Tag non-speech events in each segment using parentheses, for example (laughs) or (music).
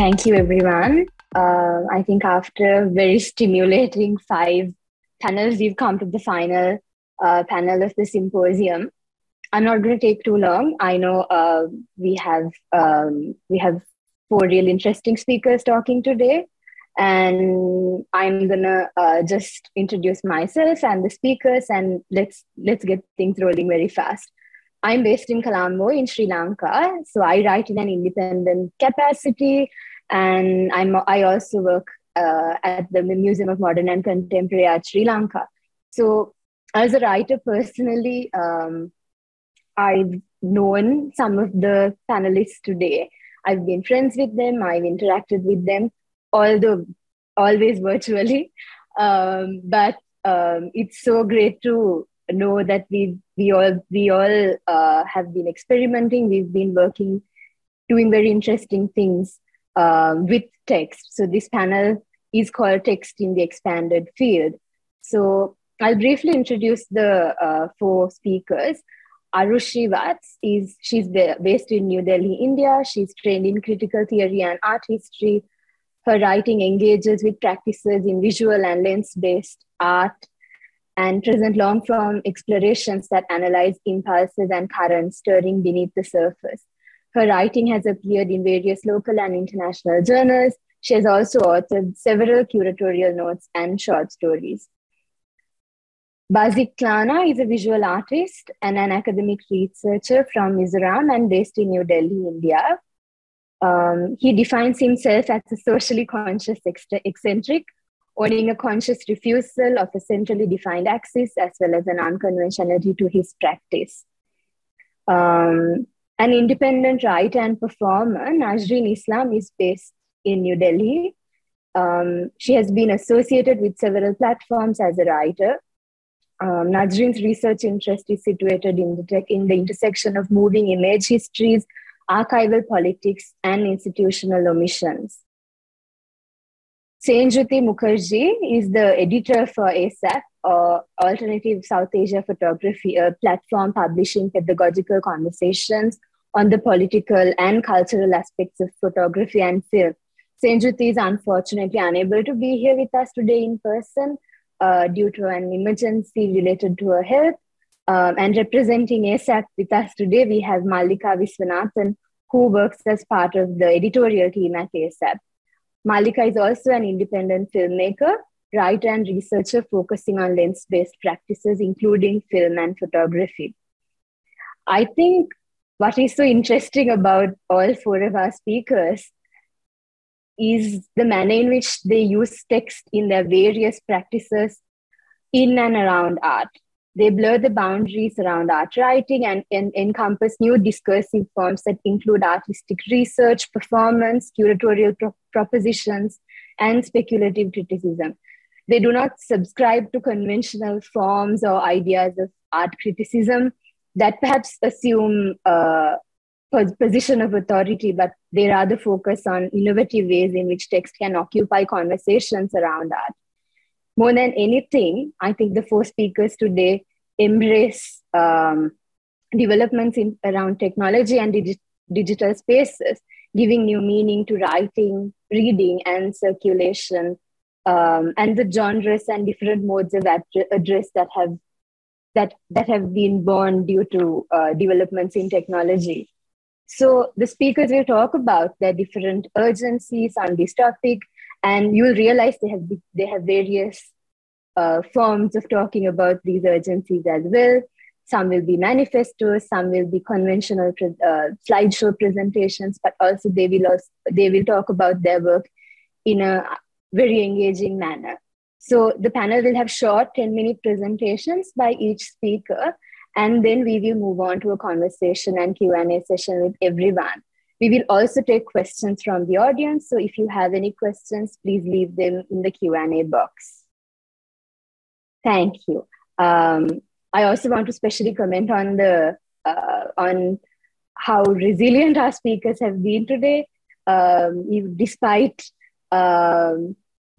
Thank you, everyone. Uh, I think after a very stimulating five panels, we've come to the final uh, panel of the symposium. I'm not going to take too long. I know uh, we have um, we have four real interesting speakers talking today, and I'm gonna uh, just introduce myself and the speakers, and let's let's get things rolling very fast. I'm based in Colombo in Sri Lanka, so I write in an independent capacity, and I'm I also work uh, at the Museum of Modern and Contemporary Art Sri Lanka. So, as a writer personally, um, I've known some of the panelists today. I've been friends with them. I've interacted with them, although always virtually. Um, but um, it's so great to know that we we all we all uh, have been experimenting. We've been working, doing very interesting things um, with text. So this panel is called Text in the Expanded Field. So I'll briefly introduce the uh, four speakers. Arushi Vats is she's based in New Delhi, India. She's trained in critical theory and art history. Her writing engages with practices in visual and lens-based art and present long form explorations that analyze impulses and currents stirring beneath the surface. Her writing has appeared in various local and international journals. She has also authored several curatorial notes and short stories. Bazik Thlana is a visual artist and an academic researcher from Mizoram and based in New Delhi, India. Um, he defines himself as a socially conscious eccentric owning a conscious refusal of a centrally defined axis as well as an unconventionality to his practice. Um, an independent writer and performer, Najrin Islam is based in New Delhi. Um, she has been associated with several platforms as a writer. Um, Najrin's research interest is situated in the, tech, in the intersection of moving image histories, archival politics, and institutional omissions. Senjuti Mukherjee is the editor for ASAP, or Alternative South Asia Photography, a platform publishing pedagogical conversations on the political and cultural aspects of photography and film. Senjuti is unfortunately unable to be here with us today in person uh, due to an emergency related to her health. Um, and representing ASAP with us today, we have Mallika Visvanathan, who works as part of the editorial team at ASAP. Mallika is also an independent filmmaker, writer, and researcher focusing on lens based practices, including film and photography. I think what is so interesting about all four of our speakers is the manner in which they use text in their various practices in and around art. They blur the boundaries around art writing and, and encompass new discursive forms that include artistic research, performance, curatorial pro- propositions, and speculative criticism. They do not subscribe to conventional forms or ideas of art criticism that perhaps assume a position of authority, but they rather focus on innovative ways in which text can occupy conversations around art. More than anything, I think the four speakers today embrace um, developments in, around technology and digi- digital spaces, giving new meaning to writing, reading, and circulation, um, and the genres and different modes of ad- address that have that that have been born due to uh, developments in technology. So the speakers will talk about their different urgencies on this topic and you'll realize they have they have various uh, forms of talking about these urgencies as well. Some will be manifestos, some will be conventional uh, slideshow presentations, but also they will also, they will talk about their work in a very engaging manner. So the panel will have short 10 minute presentations by each speaker, and then we will move on to a conversation and Q&A session with everyone. We will also take questions from the audience. So if you have any questions, please leave them in the Q&A box. Thank you. Um, I also want to specially comment on the uh, on how resilient our speakers have been today, um, despite um,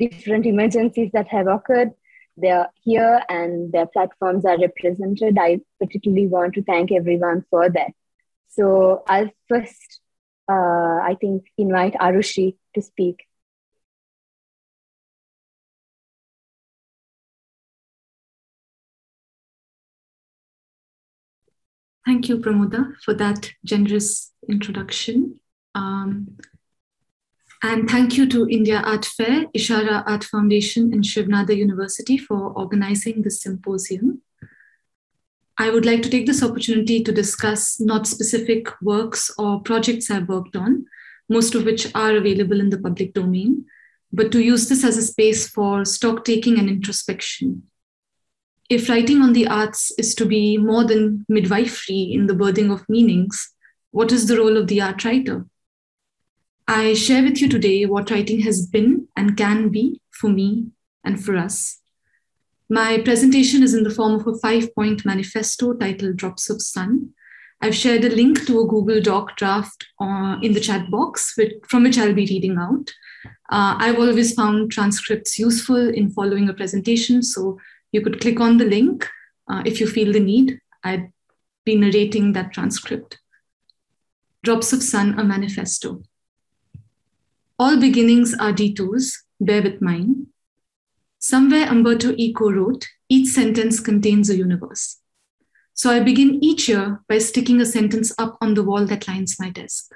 different emergencies that have occurred. They are here and their platforms are represented. I particularly want to thank everyone for that. So I'll first uh, I think, invite Arushi to speak. Thank you, Pramodha, for that generous introduction. Um, and thank you to India Art Fair, Ishara Art Foundation, and Shiv Nadar University for organizing this symposium. I would like to take this opportunity to discuss not specific works or projects I've worked on, most of which are available in the public domain, but to use this as a space for stock taking and introspection. If writing on the arts is to be more than midwifery in the birthing of meanings, what is the role of the art writer? I share with you today what writing has been and can be for me and for us. My presentation is in the form of a five point manifesto titled Drops of Sun. I've shared a link to a Google Doc draft uh, in the chat box, which, from which I'll be reading out. Uh, I've always found transcripts useful in following a presentation, so you could click on the link uh, if you feel the need. I'd be narrating that transcript. Drops of Sun, a manifesto. All beginnings are detours, bear with mine. Somewhere Umberto Eco wrote, each sentence contains a universe. So I begin each year by sticking a sentence up on the wall that lines my desk.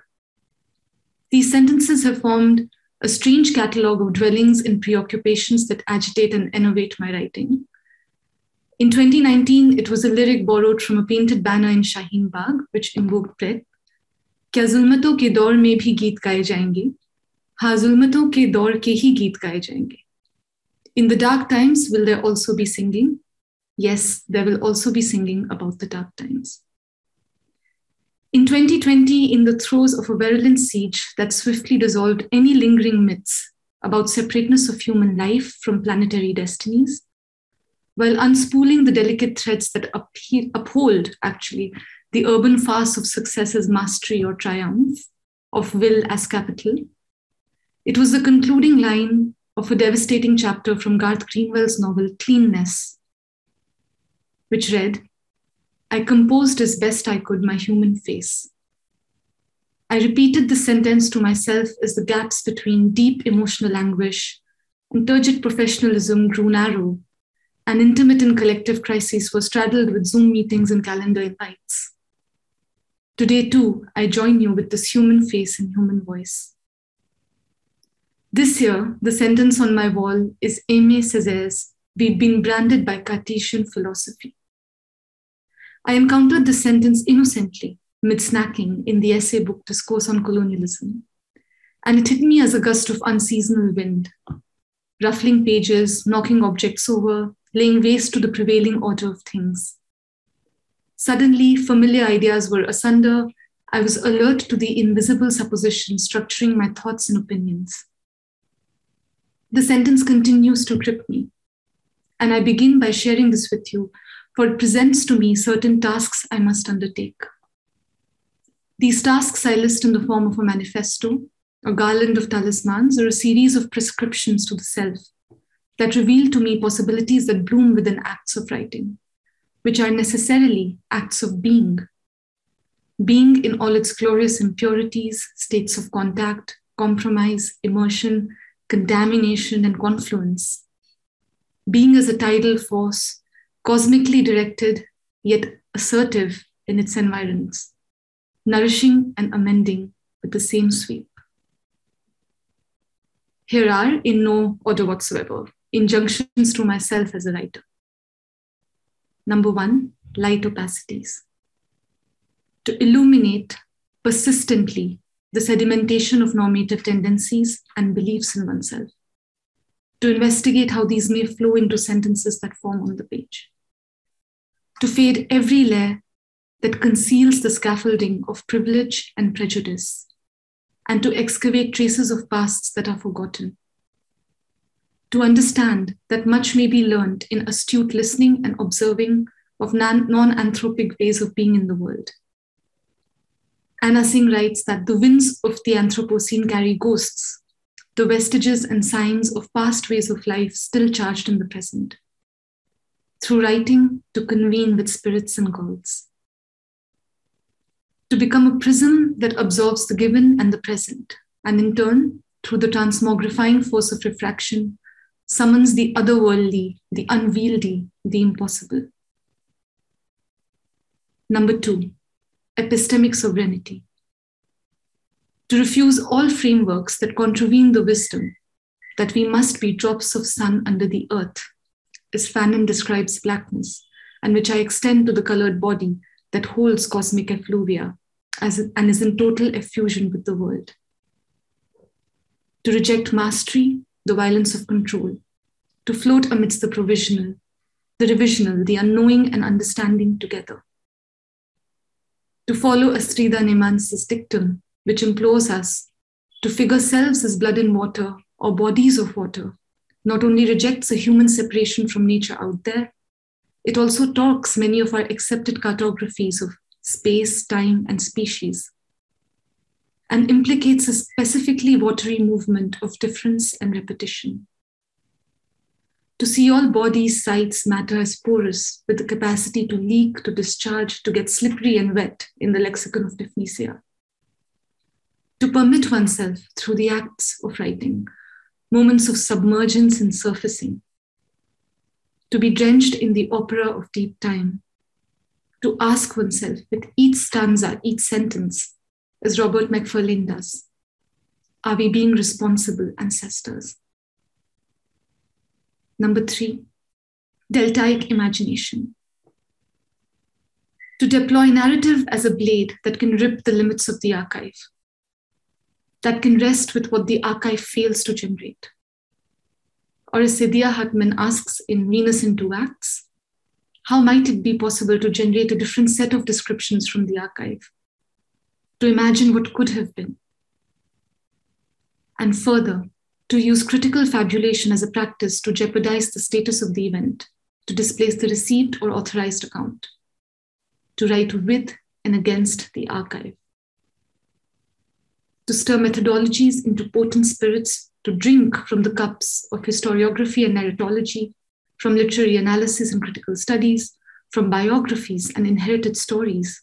These sentences have formed a strange catalogue of dwellings in preoccupations that agitate and innovate my writing. In 2019, it was a lyric borrowed from a painted banner in Shaheen Bagh, which invoked breath. क्या जुल्मतों के दौर में भी गीत गाए जाएंगे हाँ जुल्मतों के दौर के ही गीत गाए जाएंगे In the dark times, will there also be singing? Yes, there will also be singing about the dark times. In 2020, in the throes of a virulent siege that swiftly dissolved any lingering myths about separateness of human life from planetary destinies, while unspooling the delicate threads that uphold, actually, the urban farce of success as mastery or triumph, of will as capital, it was the concluding line of a devastating chapter from Garth Greenwell's novel Cleanness, which read I composed as best I could my human face. I repeated the sentence to myself as the gaps between deep emotional anguish and turgid professionalism grew narrow, and intermittent collective crises were straddled with Zoom meetings and calendar invites. Today, too, I join you with this human face and human voice. This year, the sentence on my wall is Aimé Césaire's We've been branded by Cartesian philosophy. I encountered this sentence innocently mid snacking in the essay book Discourse on Colonialism, and it hit me as a gust of unseasonal wind, ruffling pages, knocking objects over, laying waste to the prevailing order of things. Suddenly, familiar ideas were asunder. I was alert to the invisible supposition structuring my thoughts and opinions. The sentence continues to grip me. And I begin by sharing this with you, for it presents to me certain tasks I must undertake. These tasks I list in the form of a manifesto, a garland of talismans, or a series of prescriptions to the self that reveal to me possibilities that bloom within acts of writing, which are necessarily acts of being. Being in all its glorious impurities, states of contact, compromise, immersion, contamination, and confluence. Being as a tidal force, cosmically directed, yet assertive in its environs, nourishing and amending with the same sweep. Here are, in no order whatsoever, injunctions to myself as a writer. Number one, light opacities. To illuminate persistently the sedimentation of normative tendencies and beliefs in oneself, to investigate how these may flow into sentences that form on the page, to fade every layer that conceals the scaffolding of privilege and prejudice, and to excavate traces of pasts that are forgotten. To understand that much may be learned in astute listening and observing of non anthropic ways of being in the world Anna Tsing writes that the winds of the Anthropocene carry ghosts, the vestiges and signs of past ways of life still charged in the present. Through writing, to convene with spirits and gods. to become a prism that absorbs the given and the present, and in turn, through the transmogrifying force of refraction, summons the otherworldly, the unwieldy, the impossible. Number two, epistemic sovereignty. To refuse all frameworks that contravene the wisdom that we must be drops of sun under the earth, as Fanon describes blackness, and which I extend to the colored body that holds cosmic effluvia as, and is in total effusion with the world. To reject mastery, the violence of control, to float amidst the provisional, the revisional, the unknowing and understanding together. To follow Astrida Neimanis's dictum, which implores us to figure selves as blood and water or bodies of water, not only rejects a human separation from nature out there, it also talks many of our accepted cartographies of space, time, and species, and implicates a specifically watery movement of difference and repetition. To see all bodies, sites, matter as porous, with the capacity to leak, to discharge, to get slippery and wet in the lexicon of Diphnisia. To permit oneself, through the acts of writing, moments of submergence and surfacing, to be drenched in the opera of deep time, to ask oneself with each stanza, each sentence, as Robert Macfarlane does, are we being responsible ancestors? Number three, deltaic imagination. To deploy narrative as a blade that can rip the limits of the archive, that can rest with what the archive fails to generate. Or as Saidiya Hartman asks in Venus in Two Acts, how might it be possible to generate a different set of descriptions from the archive? To imagine what could have been. And further, to use critical fabulation as a practice to jeopardize the status of the event, to displace the received or authorized account, to write with and against the archive, to stir methodologies into potent spirits, to drink from the cups of historiography and narratology, from literary analysis and critical studies, from biographies and inherited stories,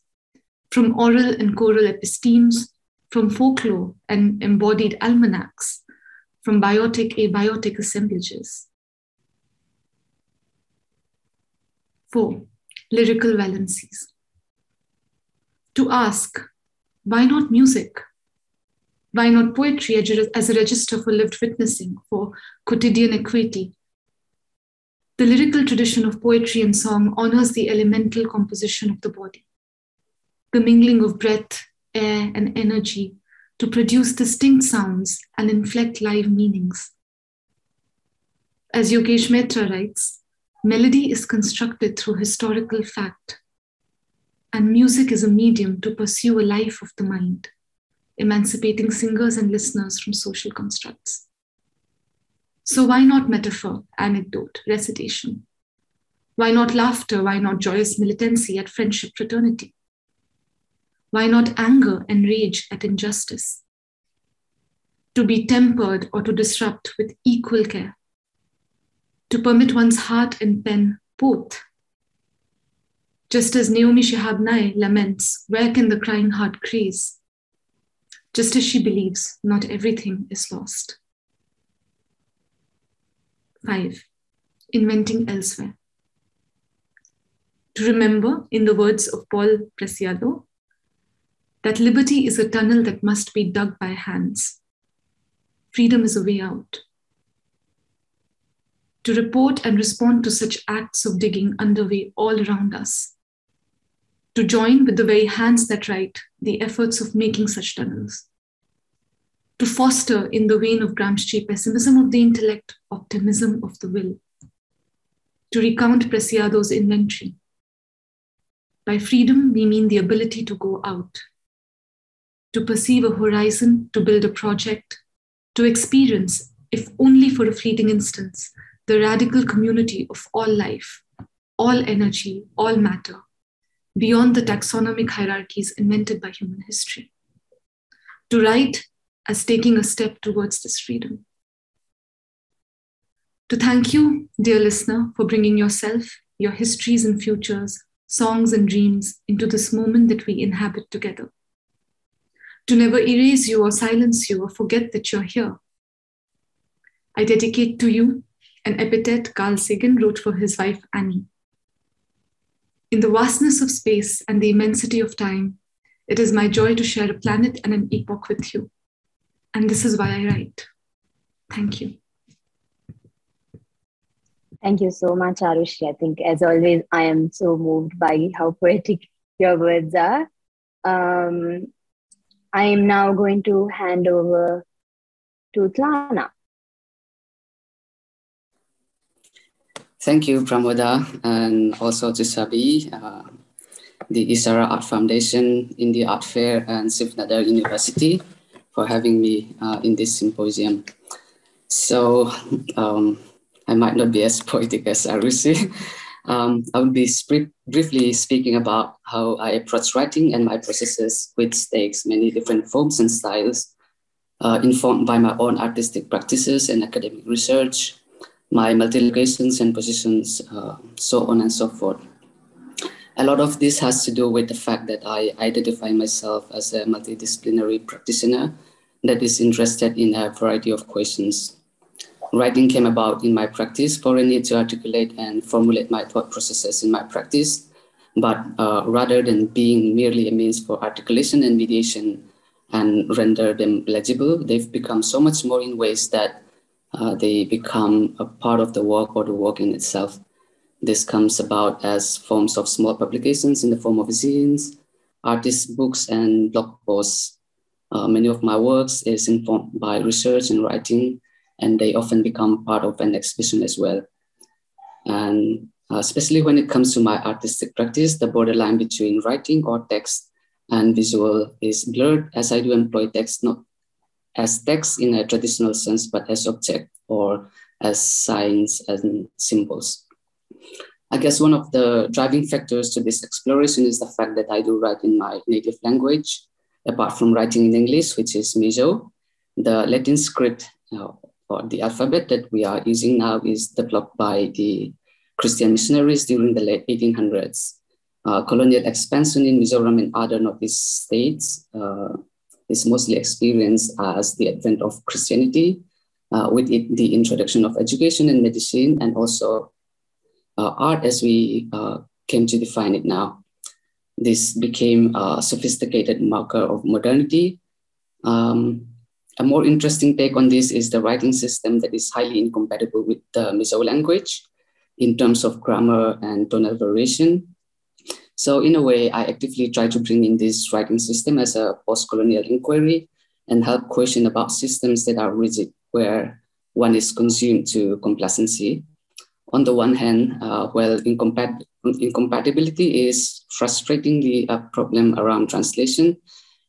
from oral and choral epistemes, from folklore and embodied almanacs, from biotic abiotic assemblages. Four, lyrical valencies. To ask, why not music? Why not poetry as a register for lived witnessing, for quotidian equity? The lyrical tradition of poetry and song honors the elemental composition of the body, the mingling of breath, air, and energy to produce distinct sounds and inflect live meanings. As Yogesh Maitreya writes, melody is constructed through historical fact, and music is a medium to pursue a life of the mind, emancipating singers and listeners from social constructs. So, why not metaphor, anecdote, recitation? Why not laughter? Why not joyous militancy at friendship fraternity? Why not anger and rage at injustice? To be tempered or to disrupt with equal care. To permit one's heart and pen both. Just as Naomi Shihab Nye laments, where can the crying heart graze? Just as she believes not everything is lost. Five, inventing elsewhere. To remember, in the words of Paul Preciado, that liberty is a tunnel that must be dug by hands. Freedom is a way out. To report and respond to such acts of digging underway all around us. To join with the very hands that write the efforts of making such tunnels. To foster, in the vein of Gramsci, pessimism of the intellect, optimism of the will. To recount Preciado's inventory. By freedom, we mean the ability to go out, to perceive a horizon, to build a project, to experience, if only for a fleeting instance, the radical community of all life, all energy, all matter, beyond the taxonomic hierarchies invented by human history. To write as taking a step towards this freedom. To thank you, dear listener, for bringing yourself, your histories and futures, songs and dreams into this moment that we inhabit together to never erase you or silence you or forget that you're here. I dedicate to you an epithet Carl Sagan wrote for his wife Annie. In the vastness of space and the immensity of time, it is my joy to share a planet and an epoch with you. And this is why I write. Thank you. Thank you so much, Arushi. I think, as always, I am so moved by how poetic your words are. Um, I am now going to hand over to Thlana. Thank you, Pramodha, and also to Sabi, uh, the Ishara Art Foundation, India Art Fair, and Shiv Nadar University for having me uh, in this symposium. So, um, I might not be as (laughs) poetic as Arushi. Um, I will be briefly speaking about how I approach writing and my processes, which takes many different forms and styles, uh, informed by my own artistic practices and academic research, my multi-locations and positions, uh, so on and so forth. A lot of this has to do with the fact that I identify myself as a multidisciplinary practitioner that is interested in a variety of questions writing came about in my practice for a need to articulate and formulate my thought processes in my practice. But uh, rather than being merely a means for articulation and mediation and render them legible, they've become so much more in ways that uh, they become a part of the work or the work in itself. This comes about as forms of small publications in the form of zines, artist books, and blog posts. Uh, many of my works is informed by research and writing and they often become part of an exhibition as well. And uh, especially when it comes to my artistic practice, the borderline between writing or text and visual is blurred as I do employ text not as text in a traditional sense, but as object or as signs and symbols. I guess one of the driving factors to this exploration is the fact that I do write in my native language, apart from writing in English, which is Mizo. The Latin script uh, or the alphabet that we are using now is developed by the Christian missionaries during the late 1800s. Uh, colonial expansion in Mizoram and other Northeast states uh, is mostly experienced as the advent of Christianity, uh, with it, the introduction of education and medicine, and also uh, art as we uh, came to define it now. This became a sophisticated marker of modernity. Um, a more interesting take on this is the writing system that is highly incompatible with the Mizo language in terms of grammar and tonal variation. So in a way, I actively try to bring in this writing system as a post-colonial inquiry and help question about systems that are rigid, where one is consumed to complacency. On the one hand, uh, well, incompat incompatibility is frustratingly a problem around translation,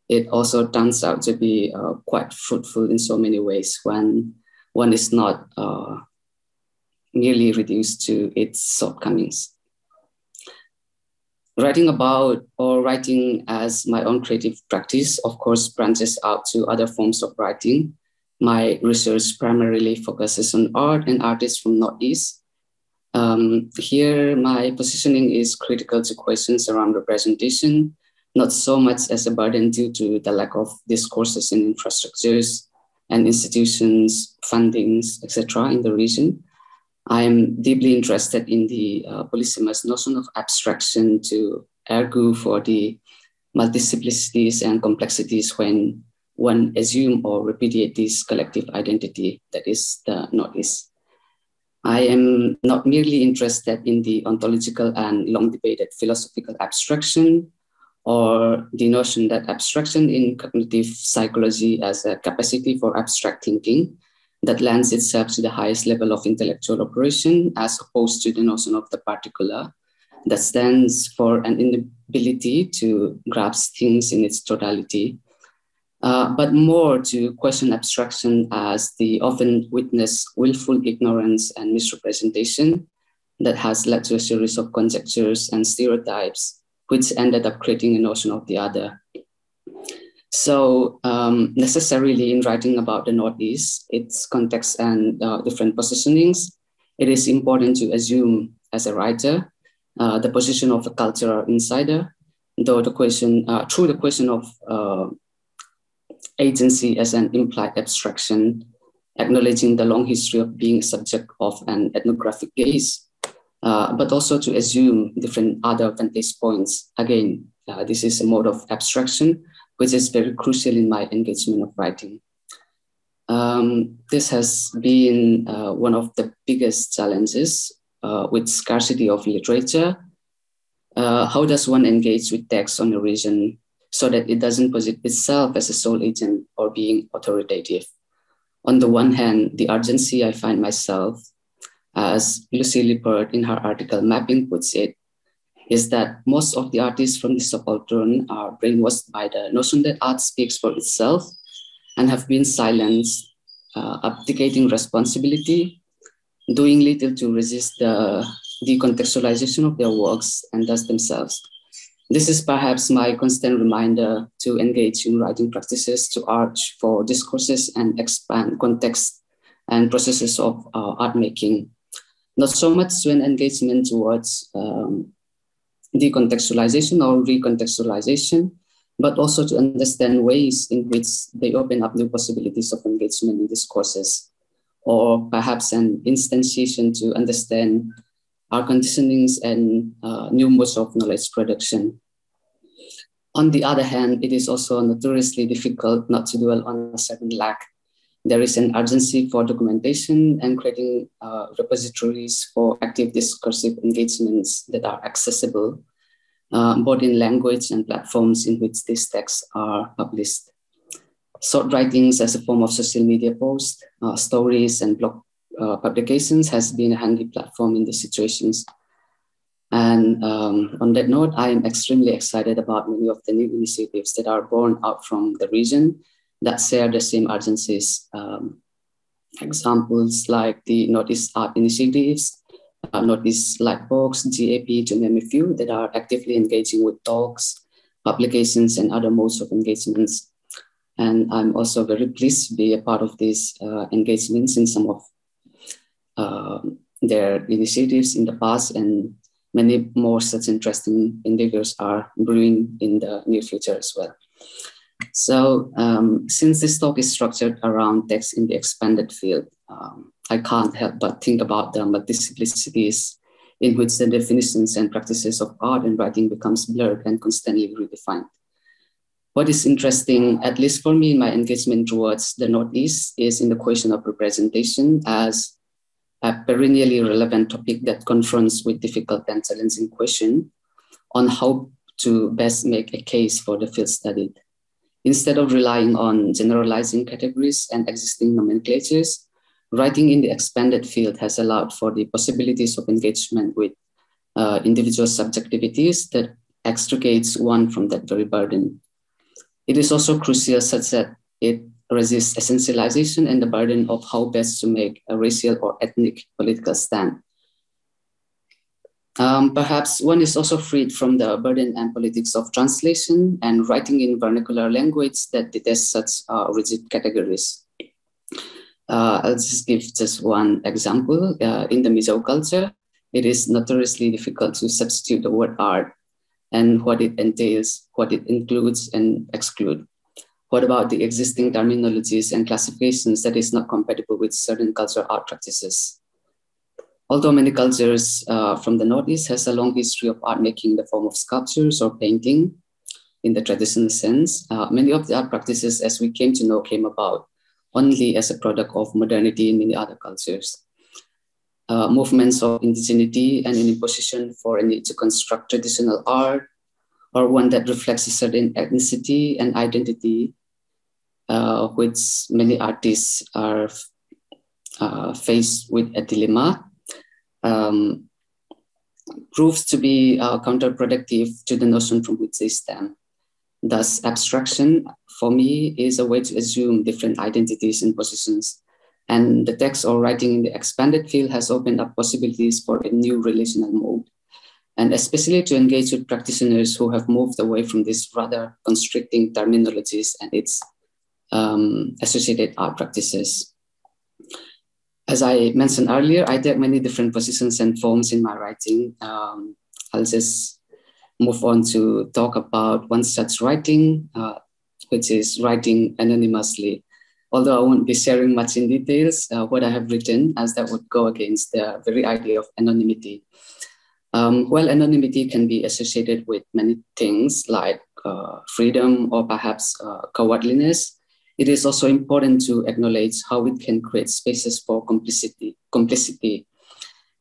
it also turns out to be uh, quite fruitful in so many ways when one is not uh, merely reduced to its shortcomings. Writing about or writing as my own creative practice, of course, branches out to other forms of writing. My research primarily focuses on art and artists from Northeast. Um, here, my positioning is critical to questions around representation, not so much as a burden due to the lack of discourses and infrastructures and institutions, fundings, etc. in the region. I am deeply interested in the uh, notion of abstraction to argue for the multiplicities and complexities when one assume or repudiate this collective identity that is the Northeast. I am not merely interested in the ontological and long debated philosophical abstraction or the notion that abstraction in cognitive psychology as a capacity for abstract thinking that lends itself to the highest level of intellectual operation as opposed to the notion of the particular that stands for an inability to grasp things in its totality, uh, but more to question abstraction as the often witnessed willful ignorance and misrepresentation that has led to a series of conjectures and stereotypes which ended up creating a notion of the other. So um, necessarily in writing about the Northeast, its context and uh, different positionings, it is important to assume as a writer uh, the position of a cultural insider, though the question, uh, through the question of uh, agency as an implied abstraction, acknowledging the long history of being subject of an ethnographic gaze, uh, but also to assume different other vantage points. Again, uh, this is a mode of abstraction, which is very crucial in my engagement of writing. Um, this has been uh, one of the biggest challenges uh, with scarcity of literature. Uh, how does one engage with text on a region so that it doesn't posit itself as a sole agent or being authoritative? On the one hand, the urgency I find myself, as Lucy Lippard in her article Mapping puts it, is that most of the artists from the subaltern are brainwashed by the notion that art speaks for itself and have been silenced, uh, abdicating responsibility, doing little to resist the decontextualization of their works and thus themselves. This is perhaps my constant reminder to engage in writing practices to arch for discourses and expand context and processes of uh, art making. Not so much to an engagement towards um, decontextualization or recontextualization, but also to understand ways in which they open up new possibilities of engagement in these courses, or perhaps an instantiation to understand our conditionings and uh, new modes of knowledge production. On the other hand, it is also notoriously difficult not to dwell on a certain lack. There is an urgency for documentation and creating uh, repositories for active discursive engagements that are accessible uh, both in language and platforms in which these texts are published. Short writings as a form of social media posts, uh, stories, and blog uh, publications has been a handy platform in these situations. And um, on that note, I am extremely excited about many of the new initiatives that are born out from the region that share the same urgencies. Um, examples like the Northeast Art Initiatives, uh, Northeast Lightbox, GAP, to name a few, that are actively engaging with talks, publications, and other modes of engagements. And I'm also very pleased to be a part of these uh, engagements in some of uh, their initiatives in the past, and many more such interesting endeavors are brewing in the near future as well. So, um, since this talk is structured around text in the expanded field, um, I can't help but think about the multiplicities in which the definitions and practices of art and writing becomes blurred and constantly redefined. What is interesting, at least for me in my engagement towards the Northeast, is in the question of representation as a perennially relevant topic that confronts with difficult and challenging question on how to best make a case for the field studied. Instead of relying on generalizing categories and existing nomenclatures, writing in the expanded field has allowed for the possibilities of engagement with uh, individual subjectivities that extricates one from that very burden. It is also crucial such that it resists essentialization and the burden of how best to make a racial or ethnic political stand. Um, perhaps one is also freed from the burden and politics of translation and writing in vernacular language that detests such uh, rigid categories. Uh, I'll just give just one example. Uh, in the Mizo culture, it is notoriously difficult to substitute the word art and what it entails, what it includes and exclude. What about the existing terminologies and classifications that is not compatible with certain cultural art practices? Although many cultures uh, from the Northeast has a long history of art making in the form of sculptures or painting in the traditional sense, uh, many of the art practices as we came to know came about only as a product of modernity in many other cultures. Uh, movements of indigeneity and an imposition for a need to construct traditional art or one that reflects a certain ethnicity and identity, uh, which many artists are uh, faced with a dilemma, um, proves to be uh, counterproductive to the notion from which they stem. Thus, abstraction for me is a way to assume different identities and positions. And the text or writing in the expanded field has opened up possibilities for a new relational mode. And especially to engage with practitioners who have moved away from these rather constricting terminologies and its um, associated art practices. As I mentioned earlier, I take many different positions and forms in my writing. Um, I'll just move on to talk about one such writing, uh, which is writing anonymously. Although I won't be sharing much in details uh, what I have written, as that would go against the very idea of anonymity. Um, well, anonymity can be associated with many things like uh, freedom or perhaps uh, cowardliness. It is also important to acknowledge how it can create spaces for complicity. complicity.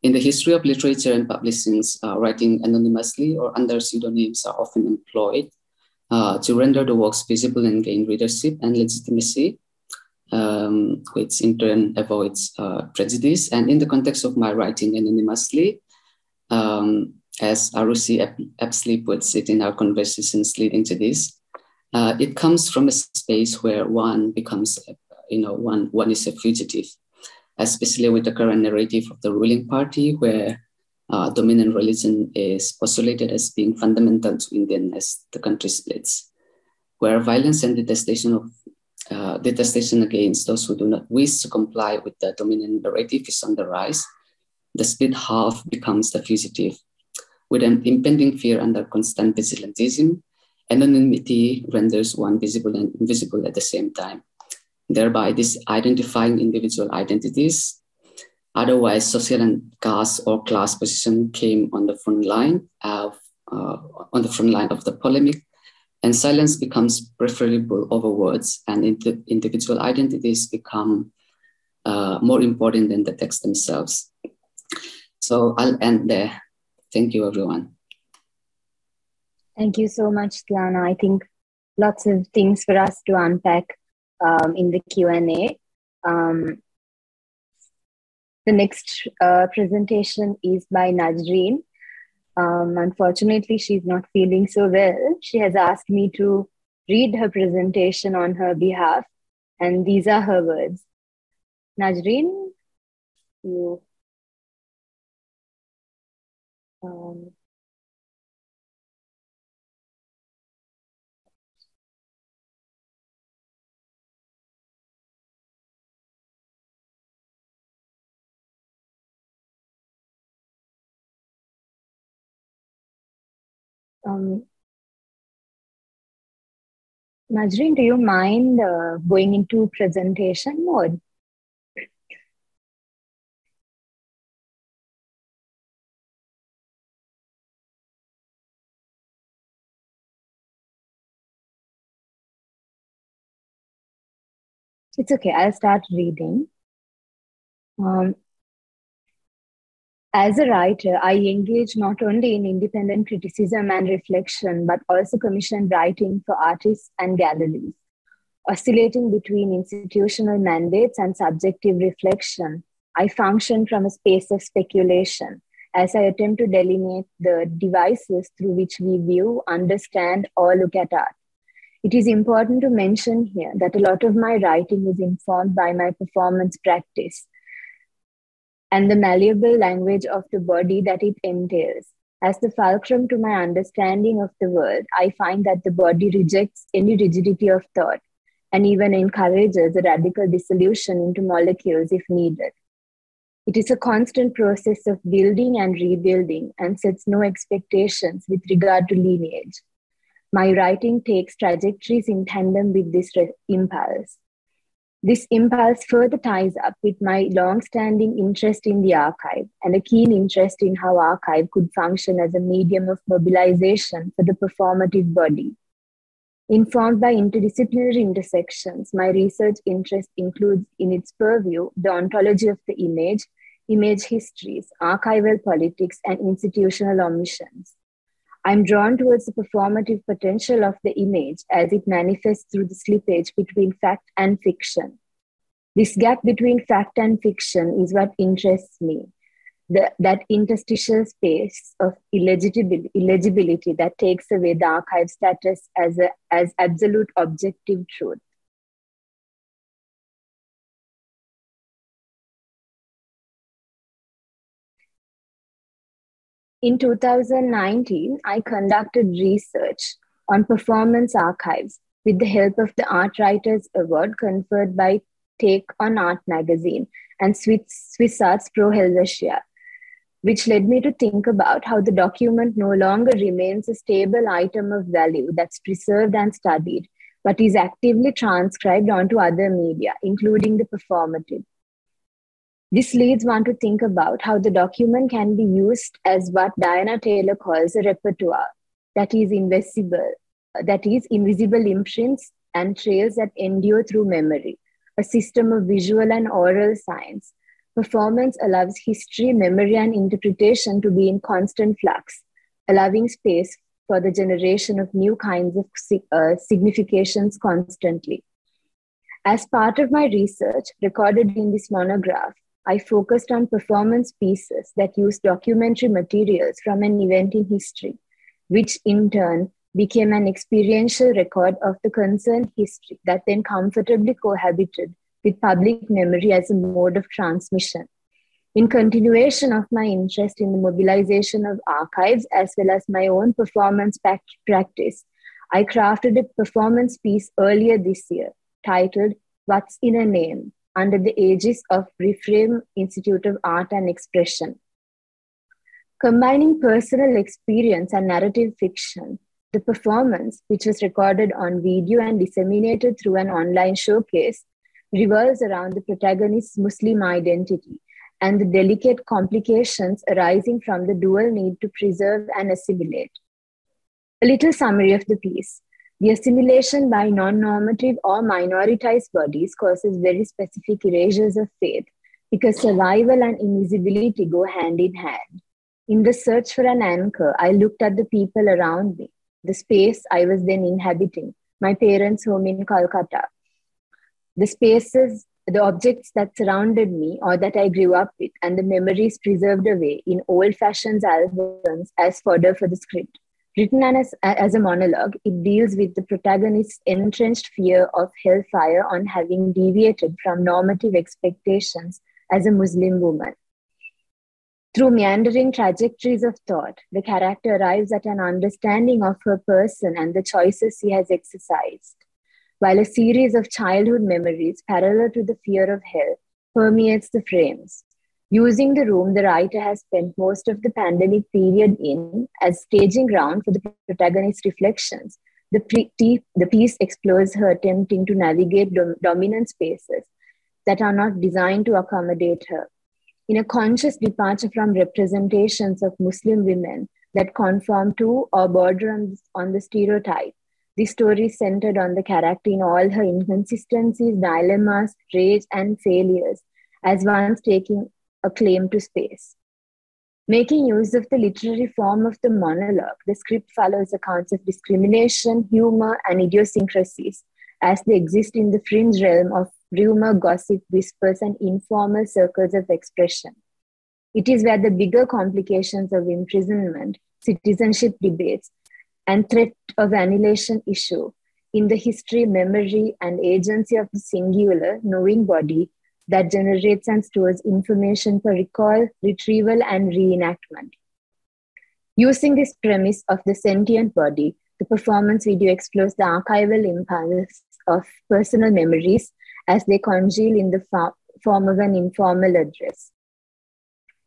In the history of literature and publishing, uh, writing anonymously or under pseudonyms are often employed uh, to render the works visible and gain readership and legitimacy, um, which in turn avoids uh, prejudice. And in the context of my writing anonymously, um, as Arushi aptly puts it in our conversations leading to this, uh, it comes from a space where one becomes, you know, one, one is a fugitive, especially with the current narrative of the ruling party where uh, dominant religion is postulated as being fundamental to Indian as the country splits, where violence and detestation of uh, detestation against those who do not wish to comply with the dominant narrative is on the rise. The split half becomes the fugitive. With an impending fear under constant vigilantism, anonymity renders one visible and invisible at the same time, thereby disidentifying individual identities Otherwise, social and caste or class position came on the front line of uh, on the front line of the polemic, and silence becomes preferable over words, and individual identities become uh, more important than the text themselves. So I'll end there. Thank you, everyone. Thank you so much, Tiana. I think lots of things for us to unpack um, in the Q and A. Um, the next uh, presentation is by Najrin. Um, unfortunately, she's not feeling so well. She has asked me to read her presentation on her behalf, and these are her words. Najrin, you. Um, Um, Najrin, do you mind uh, going into presentation mode? It's okay, I'll start reading. Um, as a writer, I engage not only in independent criticism and reflection, but also commission writing for artists and galleries. Oscillating between institutional mandates and subjective reflection, I function from a space of speculation as I attempt to delineate the devices through which we view, understand, or look at art. It is important to mention here that a lot of my writing is informed by my performance practice and the malleable language of the body that it entails. As the fulcrum to my understanding of the world, I find that the body rejects any rigidity of thought and even encourages a radical dissolution into molecules if needed. It is a constant process of building and rebuilding and sets no expectations with regard to lineage. My writing takes trajectories in tandem with this re- impulse. This impulse further ties up with my long-standing interest in the archive and a keen interest in how archive could function as a medium of mobilization for the performative body. Informed by interdisciplinary intersections, my research interest includes in its purview the ontology of the image, image histories, archival politics, and institutional omissions. I'm drawn towards the performative potential of the image as it manifests through the slippage between fact and fiction. This gap between fact and fiction is what interests me. The, that interstitial space of illegibility, illegibility that takes away the archive status as, a, as absolute objective truth. In 2019, I conducted research on performance archives with the help of the Art Writers Award conferred by Take on Art magazine and Swiss, Swiss Arts Pro Helvetia, which led me to think about how the document no longer remains a stable item of value that's preserved and studied, but is actively transcribed onto other media, including the performative. This leads one to think about how the document can be used as what Diana Taylor calls a repertoire that is invisible, that is invisible imprints and trails that endure through memory, a system of visual and oral signs. Performance allows history, memory, and interpretation to be in constant flux, allowing space for the generation of new kinds of uh, significations constantly. As part of my research recorded in this monograph, I focused on performance pieces that used documentary materials from an event in history, which in turn became an experiential record of the concerned history that then comfortably cohabited with public memory as a mode of transmission. In continuation of my interest in the mobilization of archives as well as my own performance practice, I crafted a performance piece earlier this year titled What's in a Name under the aegis of Reframe Institute of Art and Expression. Combining personal experience and narrative fiction, the performance, which was recorded on video and disseminated through an online showcase, revolves around the protagonist's Muslim identity and the delicate complications arising from the dual need to preserve and assimilate. A little summary of the piece. The assimilation by non normative or minoritized bodies causes very specific erasures of faith because survival and invisibility go hand in hand. In the search for an anchor, I looked at the people around me, the space I was then inhabiting, my parents' home in Calcutta, the spaces, the objects that surrounded me or that I grew up with, and the memories preserved away in old fashioned albums as fodder for the script. Written as, as a monologue, it deals with the protagonist's entrenched fear of hellfire on having deviated from normative expectations as a Muslim woman. Through meandering trajectories of thought, the character arrives at an understanding of her person and the choices she has exercised, while a series of childhood memories parallel to the fear of hell permeates the frames using the room the writer has spent most of the pandemic period in as staging ground for the protagonist's reflections. The, pre- the piece explores her attempting to navigate dom- dominant spaces that are not designed to accommodate her. In a conscious departure from representations of Muslim women that conform to or border on, on the stereotype, the story is centered on the character in all her inconsistencies, dilemmas, rage, and failures, as once taking a claim to space. Making use of the literary form of the monologue, the script follows accounts of discrimination, humor, and idiosyncrasies as they exist in the fringe realm of rumor, gossip, whispers, and informal circles of expression. It is where the bigger complications of imprisonment, citizenship debates, and threat of annihilation issue in the history, memory, and agency of the singular knowing body that generates and stores information for recall, retrieval, and reenactment. Using this premise of the sentient body, the performance video explores the archival impulse of personal memories as they congeal in the form of an informal address.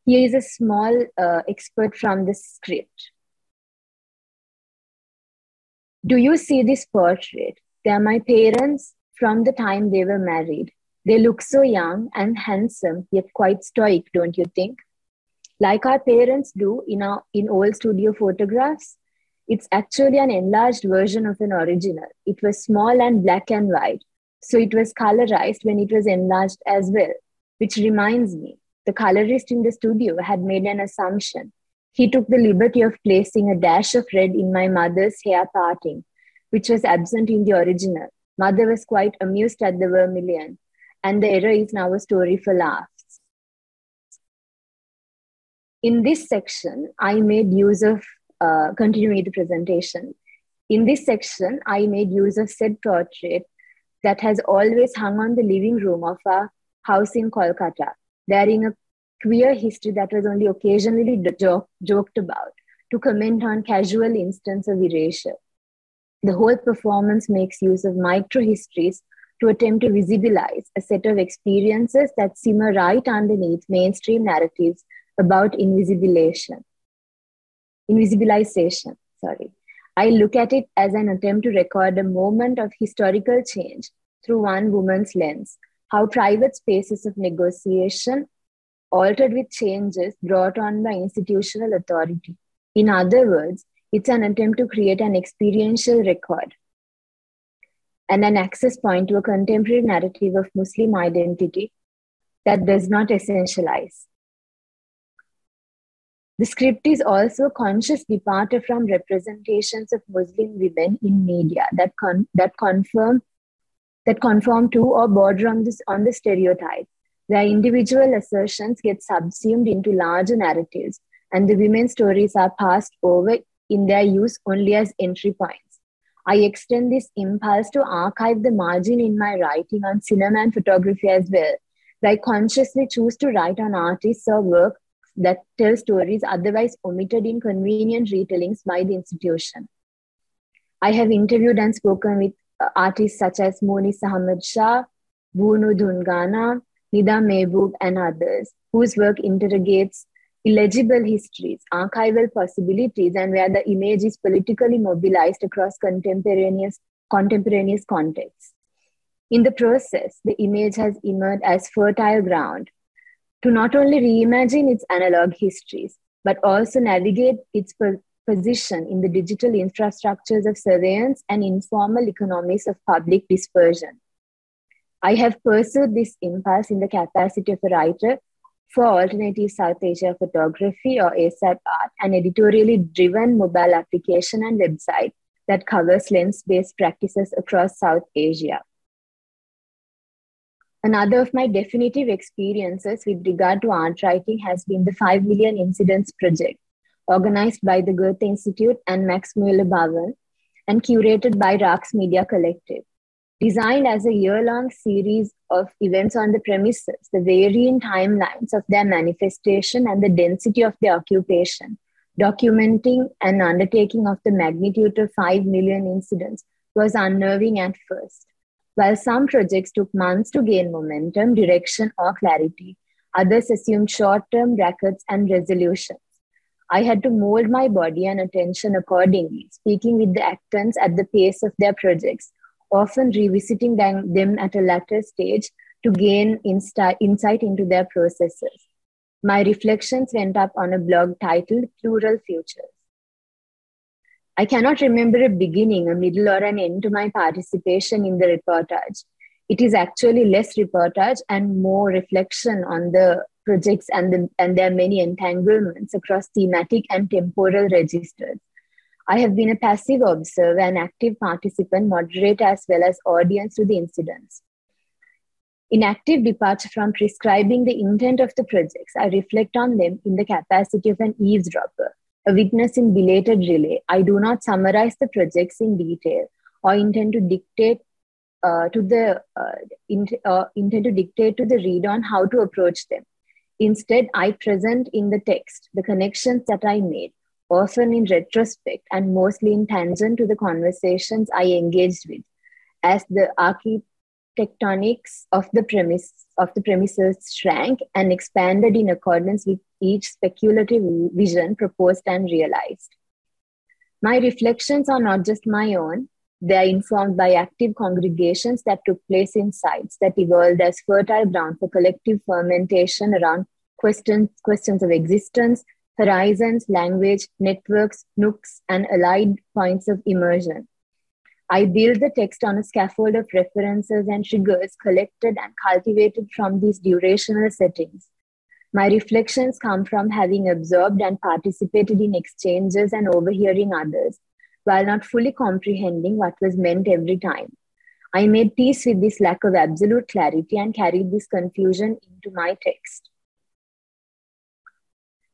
Here is a small uh, expert from the script. Do you see this portrait? They are my parents from the time they were married. They look so young and handsome, yet quite stoic, don't you think? Like our parents do in, our, in old studio photographs, it's actually an enlarged version of an original. It was small and black and white, so it was colorized when it was enlarged as well, which reminds me, the colorist in the studio had made an assumption. He took the liberty of placing a dash of red in my mother's hair parting, which was absent in the original. Mother was quite amused at the vermilion and the error is now a story for laughs. In this section, I made use of, uh, continuing the presentation. In this section, I made use of said portrait that has always hung on the living room of our house in Kolkata, bearing a queer history that was only occasionally joke, joked about to comment on casual instance of erasure. The whole performance makes use of micro histories to attempt to visibilize a set of experiences that simmer right underneath mainstream narratives about invisibilization. Invisibilization, sorry. I look at it as an attempt to record a moment of historical change through one woman's lens, how private spaces of negotiation altered with changes brought on by institutional authority. In other words, it's an attempt to create an experiential record and an access point to a contemporary narrative of Muslim identity that does not essentialize. The script is also conscious departure from representations of Muslim women in media that, con- that confirm that conform to or border on, this, on the stereotype, where individual assertions get subsumed into larger narratives and the women's stories are passed over in their use only as entry points. I extend this impulse to archive the margin in my writing on cinema and photography as well. I consciously choose to write on artists or work that tell stories otherwise omitted in convenient retellings by the institution. I have interviewed and spoken with uh, artists such as Monis Ahmed Shah, Bunu Dhungana, Nida Mehboob, and others, whose work interrogates illegible histories, archival possibilities, and where the image is politically mobilized across contemporaneous, contemporaneous contexts. In the process, the image has emerged as fertile ground to not only reimagine its analog histories, but also navigate its position in the digital infrastructures of surveillance and informal economies of public dispersion. I have pursued this impulse in the capacity of a writer for Alternative South Asia Photography or ASAP Art, an editorially driven mobile application and website that covers lens based practices across South Asia. Another of my definitive experiences with regard to art writing has been the 5 Million Incidents Project, organized by the Goethe Institute and Max Mueller Bhavan and curated by Raqs Media Collective. Designed as a year long series of events on the premises, the varying timelines of their manifestation and the density of their occupation, documenting an undertaking of the magnitude of 5 million incidents was unnerving at first. While some projects took months to gain momentum, direction, or clarity, others assumed short term records and resolutions. I had to mold my body and attention accordingly, speaking with the actants at the pace of their projects, often revisiting them, them at a later stage to gain insta- insight into their processes. My reflections went up on a blog titled Plural Futures. I cannot remember a beginning, a middle, or an end to my participation in the reportage. It is actually less reportage and more reflection on the projects and, the, and their many entanglements across thematic and temporal registers. I have been a passive observer and active participant, moderator, as well as audience to the incidents. In active departure from prescribing the intent of the projects, I reflect on them in the capacity of an eavesdropper a witness in belated relay. I do not summarize the projects in detail or intend to dictate uh, to the uh, in, uh, intend to dictate to the reader on how to approach them. Instead, I present in the text the connections that I made, often in retrospect and mostly in tangent to the conversations I engaged with, as the architectonics of the premise of the premises shrank and expanded in accordance with each speculative vision proposed and realized. My reflections are not just my own, they are informed by active congregations that took place in sites that evolved as fertile ground for collective fermentation around questions, questions of existence, horizons, language, networks, nooks, and allied points of immersion. I build the text on a scaffold of references and triggers collected and cultivated from these durational settings. My reflections come from having absorbed and participated in exchanges and overhearing others, while not fully comprehending what was meant every time. I made peace with this lack of absolute clarity and carried this confusion into my text.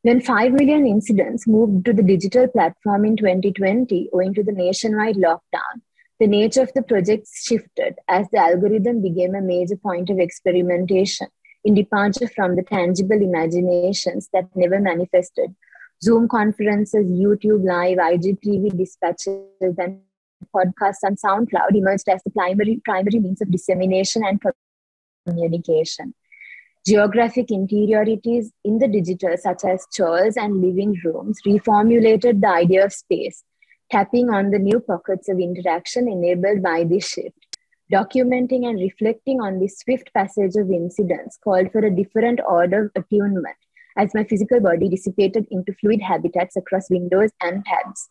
When 5 million incidents moved to the digital platform in 2020 owing to the nationwide lockdown, the nature of the projects shifted as the algorithm became a major point of experimentation in departure from the tangible imaginations that never manifested. Zoom conferences, YouTube Live, IGTV dispatches, and podcasts on SoundCloud emerged as the primary, primary means of dissemination and communication. Geographic interiorities in the digital, such as chores and living rooms, reformulated the idea of space, tapping on the new pockets of interaction enabled by this shift. Documenting and reflecting on this swift passage of incidents called for a different order of attunement as my physical body dissipated into fluid habitats across windows and tabs.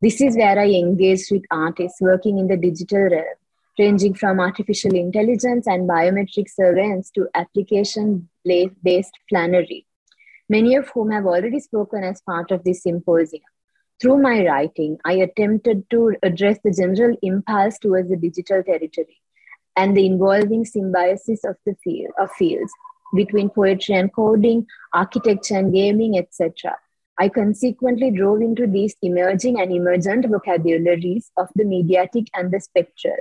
This is where I engaged with artists working in the digital realm, ranging from artificial intelligence and biometric surveillance to application based flânery, many of whom have already spoken as part of this symposium. Through my writing, I attempted to address the general impulse towards the digital territory and the involving symbiosis of the field of fields between poetry and coding, architecture and gaming, etc. I consequently drove into these emerging and emergent vocabularies of the mediatic and the spectral.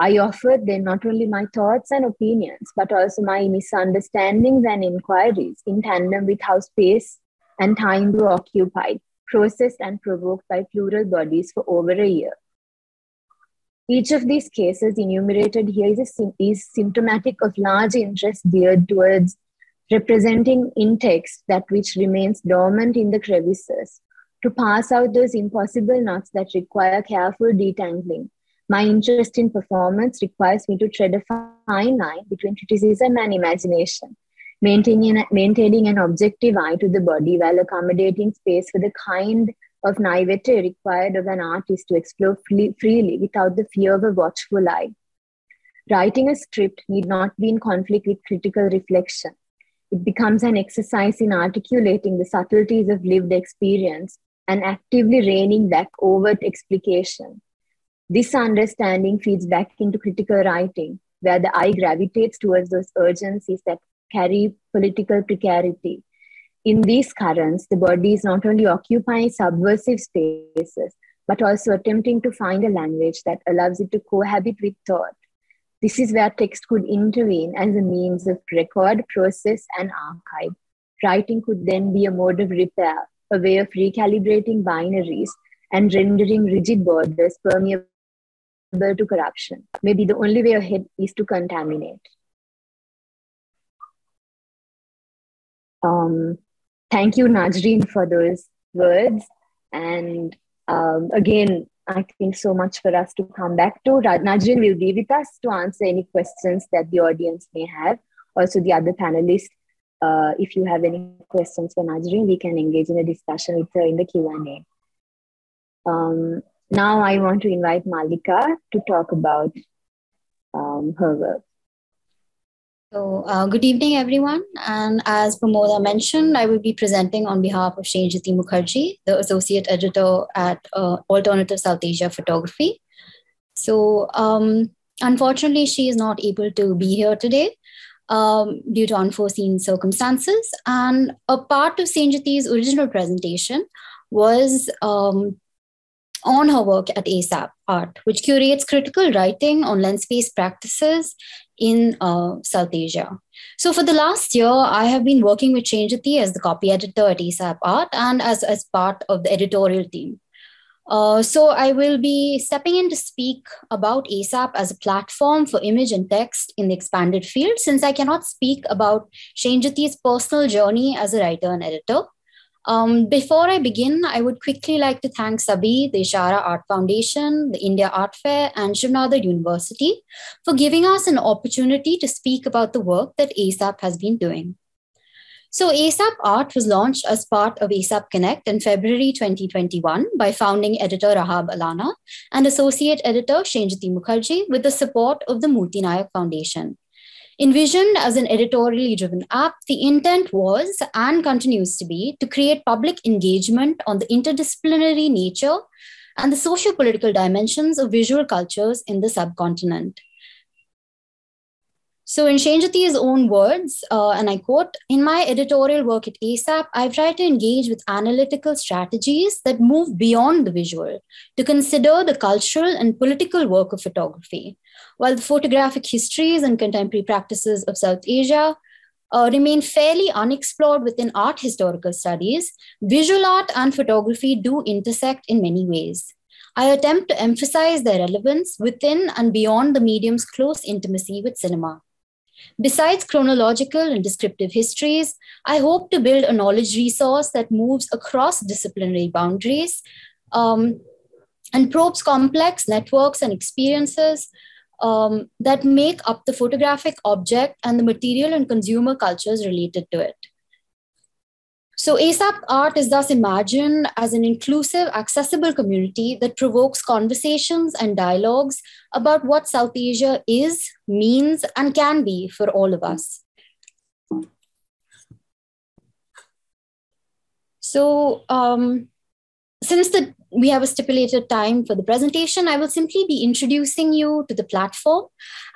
I offered them not only my thoughts and opinions, but also my misunderstandings and inquiries in tandem with how space and time were occupied processed and provoked by plural bodies for over a year. Each of these cases enumerated here is, is symptomatic of large interest geared towards representing in text that which remains dormant in the crevices, to pass out those impossible knots that require careful detangling. My interest in performance requires me to tread a fine line between criticism and imagination, maintaining, maintaining an objective eye to the body while accommodating space for the kind of naivete required of an artist to explore freely without the fear of a watchful eye. Writing a script need not be in conflict with critical reflection. It becomes an exercise in articulating the subtleties of lived experience and actively reining back overt explication. This understanding feeds back into critical writing, where the eye gravitates towards those urgencies that carry political precarity. In these currents, the body is not only occupying subversive spaces, but also attempting to find a language that allows it to cohabit with thought. This is where text could intervene as a means of record, process, and archive. Writing could then be a mode of repair, a way of recalibrating binaries and rendering rigid borders permeable to corruption. Maybe the only way ahead is to contaminate. Um, thank you, Najrin, for those words. And um, again, I think so much for us to come back to. Najrin will be with us to answer any questions that the audience may have. Also, the other panelists, uh, if you have any questions for Najrin, we can engage in a discussion with her in the Q&A. Um, now I want to invite Mallika to talk about um, her work. So, uh, good evening, everyone. And as Pramodha mentioned, I will be presenting on behalf of Senjuti Mukherjee, the Associate Editor at uh, Alternative South Asia Photography. So, um, unfortunately, she is not able to be here today um, due to unforeseen circumstances. And a part of Senjuti's original presentation was um, on her work at ASAP Art, which curates critical writing on lens based practices in uh, South Asia. So, for the last year, I have been working with Senjuti as the copy editor at ASAP Art and as, as part of the editorial team. Uh, so, I will be stepping in to speak about ASAP as a platform for image and text in the expanded field, since I cannot speak about Senjuti's personal journey as a writer and editor. Um, before I begin, I would quickly like to thank Sabih, the Ishara Art Foundation, the India Art Fair, and Shiv Nadar University for giving us an opportunity to speak about the work that ASAP has been doing. So, ASAP Art was launched as part of ASAP Connect in February 2021 by founding editor Rahaab Allana and associate editor Senjuti Mukherjee with the support of the Murthy Nayak Foundation. Envisioned as an editorially driven app, the intent was and continues to be to create public engagement on the interdisciplinary nature and the socio political dimensions of visual cultures in the subcontinent. So, in Senjuti's own words, uh, and I quote, in my editorial work at ASAP, I've tried to engage with analytical strategies that move beyond the visual to consider the cultural and political work of photography. While the photographic histories and contemporary practices of South Asia uh, remain fairly unexplored within art historical studies, visual art and photography do intersect in many ways. I attempt to emphasize their relevance within and beyond the medium's close intimacy with cinema. Besides chronological and descriptive histories, I hope to build a knowledge resource that moves across disciplinary boundaries um, and probes complex networks and experiences um, that make up the photographic object and the material and consumer cultures related to it. So ASAP art is thus imagined as an inclusive, accessible community that provokes conversations and dialogues about what South Asia is, means, and can be for all of us. So um, since the we have a stipulated time for the presentation, I will simply be introducing you to the platform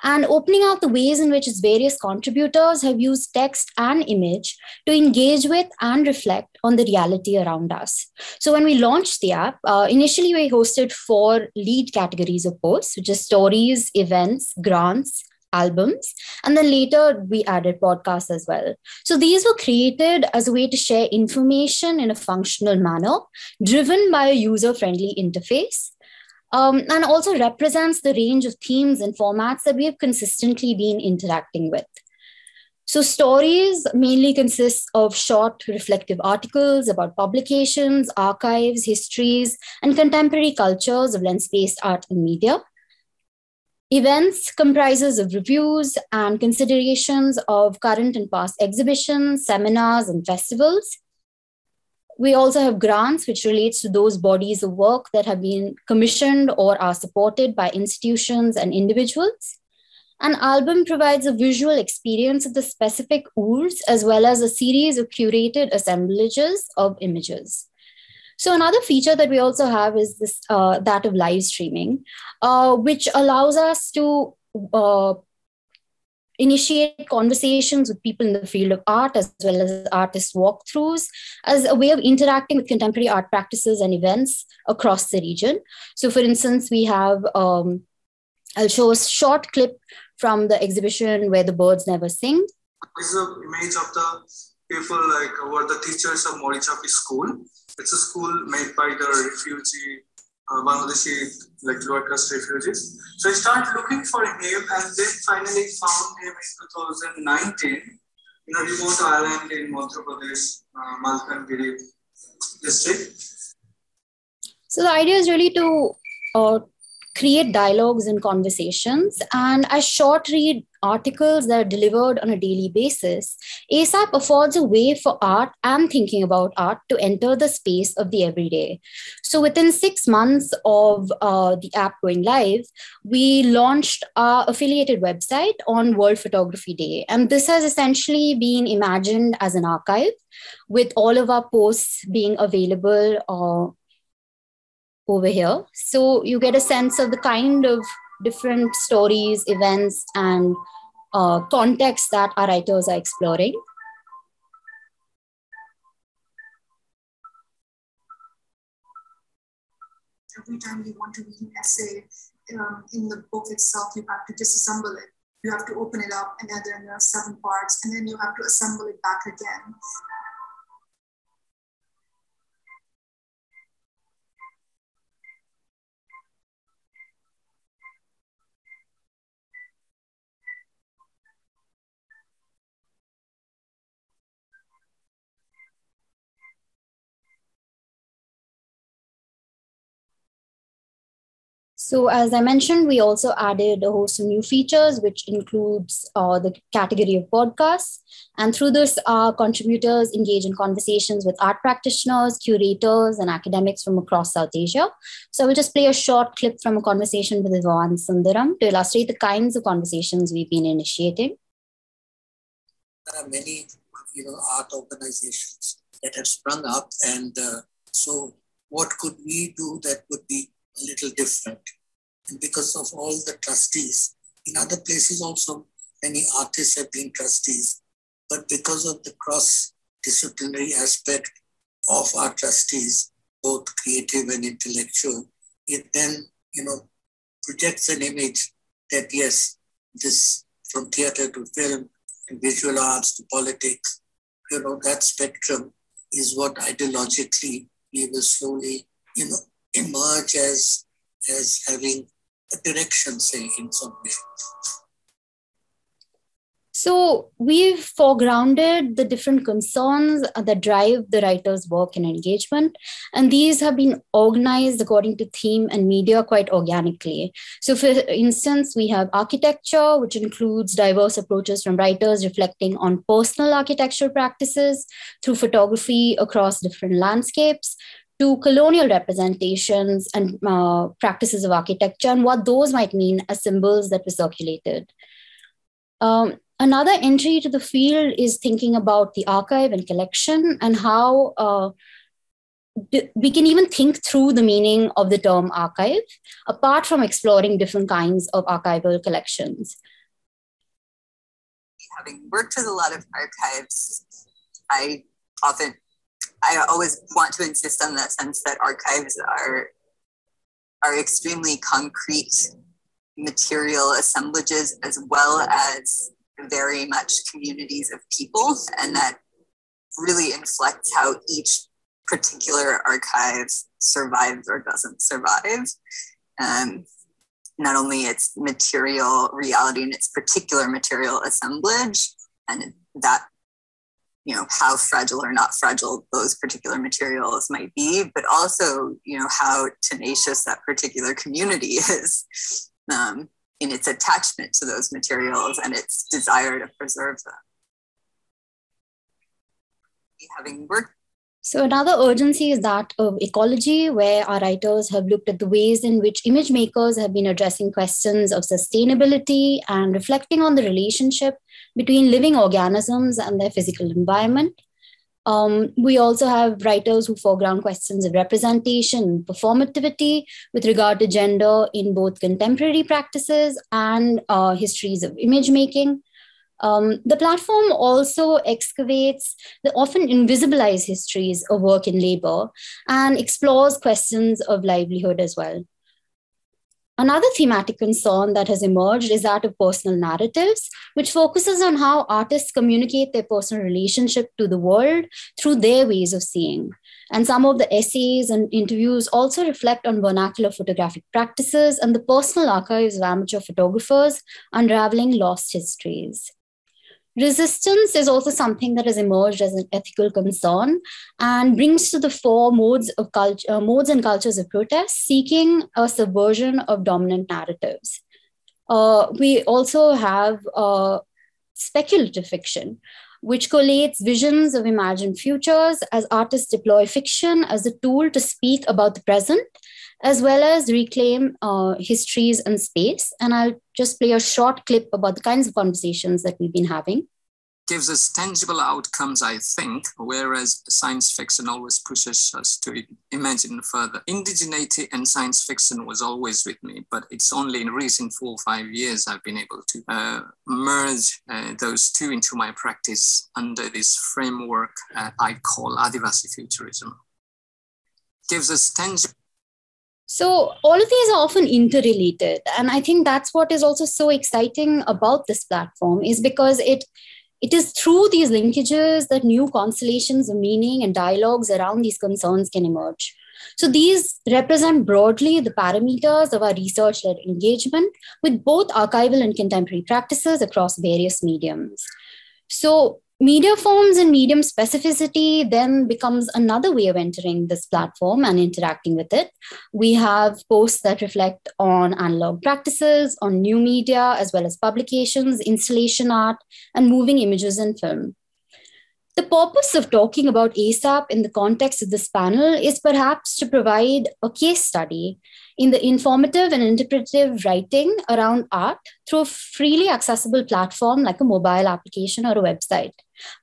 and opening out the ways in which its various contributors have used text and image to engage with and reflect on the reality around us. So when we launched the app, uh, initially we hosted four lead categories of posts, which is stories, events, grants, albums. And then later we added podcasts as well. So these were created as a way to share information in a functional manner, driven by a user friendly interface. Um, and also represents the range of themes and formats that we have consistently been interacting with. So, stories mainly consist of short reflective articles about publications, archives, histories, and contemporary cultures of lens based art and media. Events comprises of reviews and considerations of current and past exhibitions, seminars, and festivals. We also have grants, which relates to those bodies of work that have been commissioned or are supported by institutions and individuals. An album provides a visual experience of the specific oeuvres as well as a series of curated assemblages of images. So another feature that we also have is this uh, that of live streaming, uh, which allows us to uh, initiate conversations with people in the field of art as well as artist walkthroughs as a way of interacting with contemporary art practices and events across the region. So, for instance, we have um, I'll show a short clip from the exhibition where the birds never sing. This is an image of the people like who are the teachers of Marichjhapi school it's a school made by the refugee uh, Bangladeshi like lower caste refugees. So I started looking for him and then finally found him in 2019 in a remote island in Madhya Pradesh, uh, Malkangiri district. So the idea is really to uh, create dialogues and conversations. And as short read articles that are delivered on a daily basis, ASAP affords a way for art and thinking about art to enter the space of the everyday. So within six months of uh, the app going live, we launched our affiliated website on World Photography Day. And this has essentially been imagined as an archive with all of our posts being available uh, over here. So you get a sense of the kind of different stories, events, and uh, context that our writers are exploring. Every time you want to read an essay um, in the book itself, you have to disassemble it. You have to open it up, and then there are seven parts, and then you have to assemble it back again. So as I mentioned, we also added a host of new features, which includes uh, the category of podcasts. And through this, our contributors engage in conversations with art practitioners, curators, and academics from across South Asia. So I will just play a short clip from a conversation with Vivan Sundaram to illustrate the kinds of conversations we've been initiating. There are many, you know, art organizations that have sprung up. And uh, so what could we do that would be a little different. And because of all the trustees, in other places also, many artists have been trustees. But because of the cross disciplinary aspect of our trustees, both creative and intellectual, it then, you know, projects an image that yes, this from theater to film and visual arts to politics, you know, that spectrum is what ideologically we will slowly, you know, emerge as, as having direction, say, in some way. So we've foregrounded the different concerns that drive the writer's work and engagement, and these have been organized according to theme and media quite organically. So, for instance, we have architecture, which includes diverse approaches from writers reflecting on personal architectural practices through photography across different landscapes to colonial representations and uh, practices of architecture and what those might mean as symbols that were circulated. Um, Another entry to the field is thinking about the archive and collection and how uh, we can even think through the meaning of the term archive, apart from exploring different kinds of archival collections. Having worked with a lot of archives, I often, I always want to insist on that sense that archives are, are extremely concrete material assemblages as well as very much communities of people, and that really inflects how each particular archive survives or doesn't survive. Um, not only its material reality and its particular material assemblage, and that you know how fragile or not fragile those particular materials might be but also you know how tenacious that particular community (laughs) is um, in its attachment to those materials and its desire to preserve them. Having worked so another urgency is that of ecology, where our writers have looked at the ways in which image makers have been addressing questions of sustainability and reflecting on the relationship between living organisms and their physical environment. Um, we also have writers who foreground questions of representation, performativity with regard to gender in both contemporary practices and uh, histories of image making. Um, the platform also excavates the often invisibilized histories of work and labor and explores questions of livelihood as well. Another thematic concern that has emerged is that of personal narratives, which focuses on how artists communicate their personal relationship to the world through their ways of seeing. And some of the essays and interviews also reflect on vernacular photographic practices and the personal archives of amateur photographers unraveling lost histories. Resistance is also something that has emerged as an ethical concern and brings to the fore modes of culture, uh, modes and cultures of protest, seeking a subversion of dominant narratives. Uh, we also have uh, speculative fiction, which collates visions of imagined futures as artists deploy fiction as a tool to speak about the present, as well as reclaim uh, histories and space. And I'll just play a short clip about the kinds of conversations that we've been having gives us tangible outcomes, I think, whereas science fiction always pushes us to imagine further. Indigeneity and science fiction was always with me, but it's only in recent four or five years I've been able to uh, merge uh, those two into my practice under this framework uh, I call Adivasi futurism. Gives us tangible so all of these are often interrelated and i think that's what is also so exciting about this platform is because it it is through these linkages that new constellations of meaning and dialogues around these concerns can emerge. So these represent broadly the parameters of our research led engagement with both archival and contemporary practices across various mediums. So media forms and medium specificity then becomes another way of entering this platform and interacting with it. We have posts that reflect on analog practices, on new media, as well as publications, installation art, and moving images and film. The purpose of talking about ASAP in the context of this panel is perhaps to provide a case study in the informative and interpretive writing around art through a freely accessible platform like a mobile application or a website.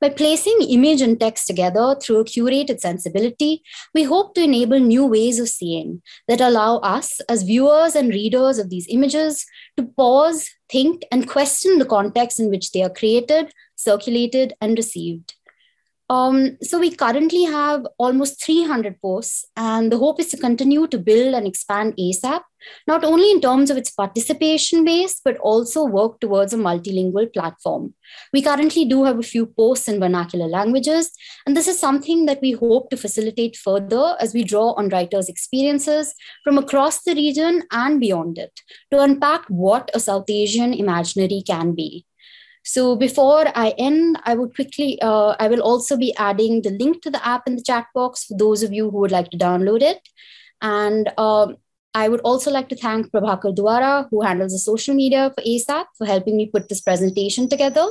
By placing image and text together through a curated sensibility, we hope to enable new ways of seeing that allow us, as viewers and readers of these images, to pause, think, and question the context in which they are created, circulated, and received. Um, so we currently have almost 300 posts, and the hope is to continue to build and expand ASAP, not only in terms of its participation base, but also work towards a multilingual platform. We currently do have a few posts in vernacular languages, and this is something that we hope to facilitate further as we draw on writers' experiences from across the region and beyond it to unpack what a South Asian imaginary can be. So before I end, I would quickly, uh, I will also be adding the link to the app in the chat box for those of you who would like to download it. And um, I would also like to thank Prabhakar Dwara, who handles the social media for ASAP, for helping me put this presentation together.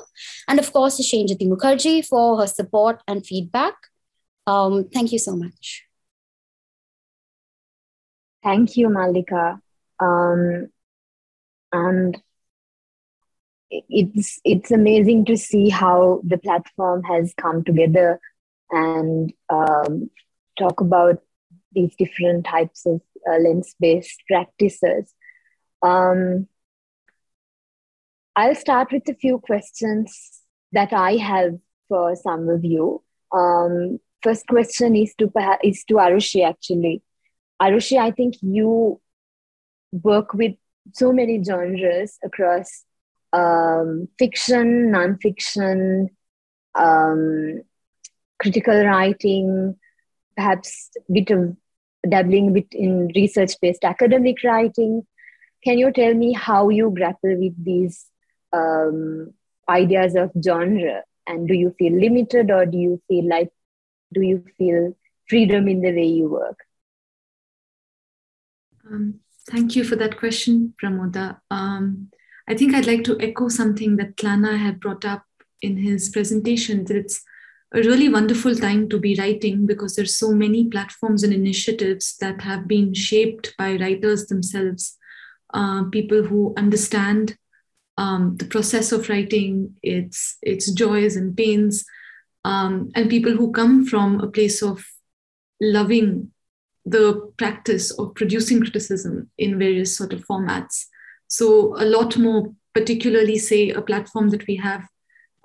And of course, to Senjuti Mukherjee for her support and feedback. Um, thank you so much. Thank you, Mallika. Um, and it's it's amazing to see how the platform has come together and um, talk about these different types of uh, lens-based practices. Um, I'll start with a few questions that I have for some of you. Um, first question is to is to Arushi actually. Arushi, I think you work with so many genres across um, fiction, nonfiction, um, critical writing, perhaps a bit of dabbling bit in research-based academic writing. Can you tell me how you grapple with these um, ideas of genre? And do you feel limited, or do you feel like do you feel freedom in the way you work? Um, thank you for that question, Pramodha. Um, I think I'd like to echo something that Thlana had brought up in his presentation that it's a really wonderful time to be writing because there's so many platforms and initiatives that have been shaped by writers themselves, uh, people who understand um, the process of writing, its its joys and pains, um, and people who come from a place of loving the practice of producing criticism in various sort of formats. So a lot more, particularly say a platform that we have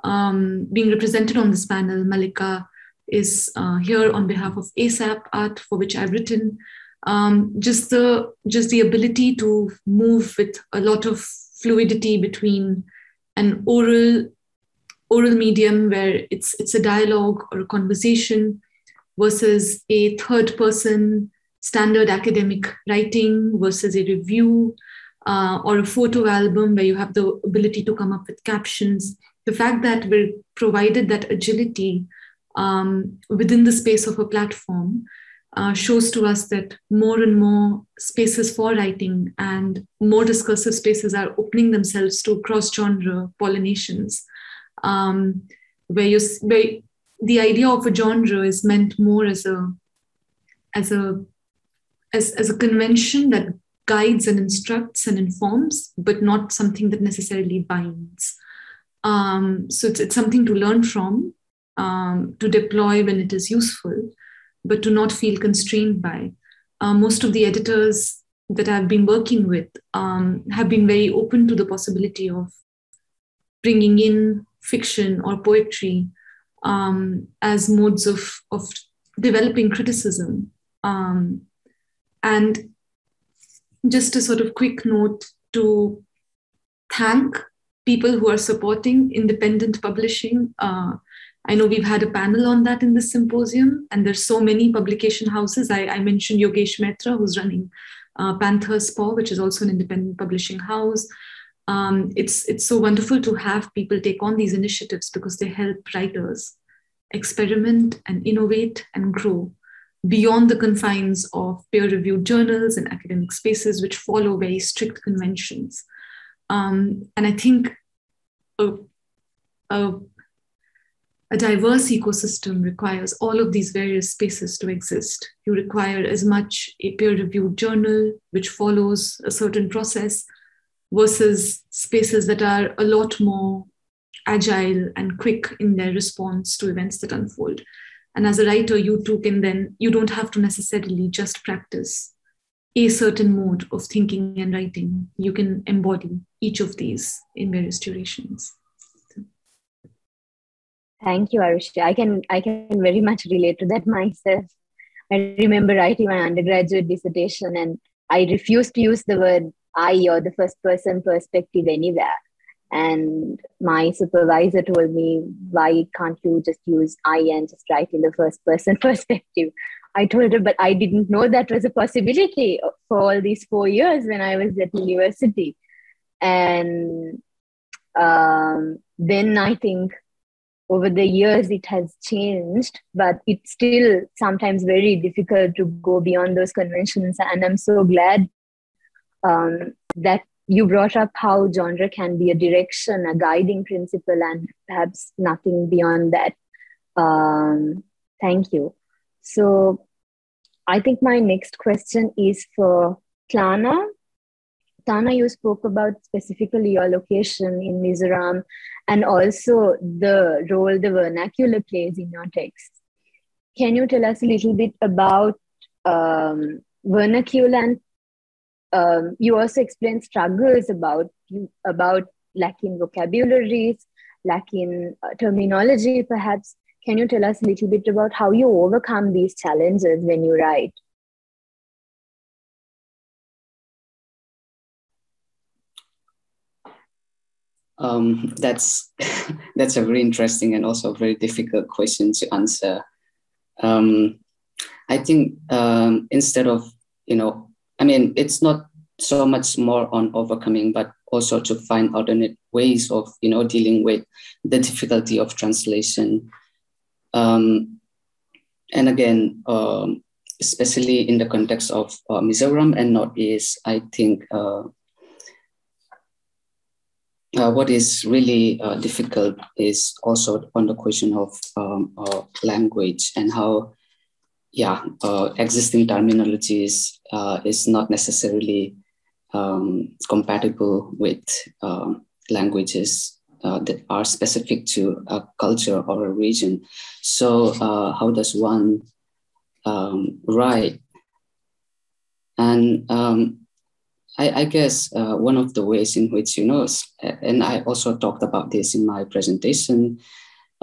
um, being represented on this panel, Mallika is uh, here on behalf of ASAP Art, for which I've written. Um, just the just the ability to move with a lot of fluidity between an oral oral medium where it's it's a dialogue or a conversation versus a third person standard academic writing versus a review uh, or a photo album where you have the ability to come up with captions. The fact that we're provided that agility um, within the space of a platform uh, shows to us that more and more spaces for writing and more discursive spaces are opening themselves to cross genre pollinations, um, where, you, where the idea of a genre is meant more as a as a as, as a convention that guides and instructs and informs, but not something that necessarily binds. Um, so it's, it's something to learn from, um, to deploy when it is useful, but to not feel constrained by. Uh, most of the editors that I've been working with um, have been very open to the possibility of bringing in fiction or poetry um, as modes of, of developing criticism. Um, and just a sort of quick note to thank people who are supporting independent publishing. Uh, I know we've had a panel on that in this symposium, and there's so many publication houses. I, I mentioned Yogesh Maitreya, who's running uh, Panther's Paw, which is also an independent publishing house. Um, it's it's so wonderful to have people take on these initiatives because they help writers experiment and innovate and grow beyond the confines of peer-reviewed journals and academic spaces, which follow very strict conventions. Um, and I think a, a, a diverse ecosystem requires all of these various spaces to exist. You require as much a peer reviewed journal, which follows a certain process, versus spaces that are a lot more agile and quick in their response to events that unfold. And as a writer, you too can then, you don't have to necessarily just practice a certain mode of thinking and writing. You can embody each of these in various durations. Thank you, Arushi. I can I can very much relate to that (laughs) myself. I remember writing my undergraduate dissertation and I refused to use the word I or the first person perspective anywhere. And my supervisor told me, why can't you just use I and just write in the first person (laughs) perspective? I told her, but I didn't know that was a possibility for all these four years when I was at university. And um, then I think over the years it has changed, but it's still sometimes very difficult to go beyond those conventions. And I'm so glad um, that you brought up how genre can be a direction, a guiding principle, and perhaps nothing beyond that. Um, thank you. So I think my next question is for Thlana. Tana, you spoke about specifically your location in Mizoram and also the role the vernacular plays in your text. Can you tell us a little bit about um, vernacular and um, you also explained struggles about about lacking vocabularies, lacking uh, terminology, perhaps. Can you tell us a little bit about how you overcome these challenges when you write? Um, that's (laughs) that's a very interesting and also very difficult question to answer. Um, I think um, instead of you know I mean, it's not so much more on overcoming, but also to find alternate ways of, you know, dealing with the difficulty of translation. Um, and again, um, especially in the context of uh, Mizoram and Northeast, I think uh, uh, what is really uh, difficult is also on the question of um, uh, language and how yeah, uh, existing terminologies uh, is not necessarily um, compatible with uh, languages uh, that are specific to a culture or a region. So uh, how does one um, write? And um, I, I, guess uh, one of the ways in which, you know, and I also talked about this in my presentation,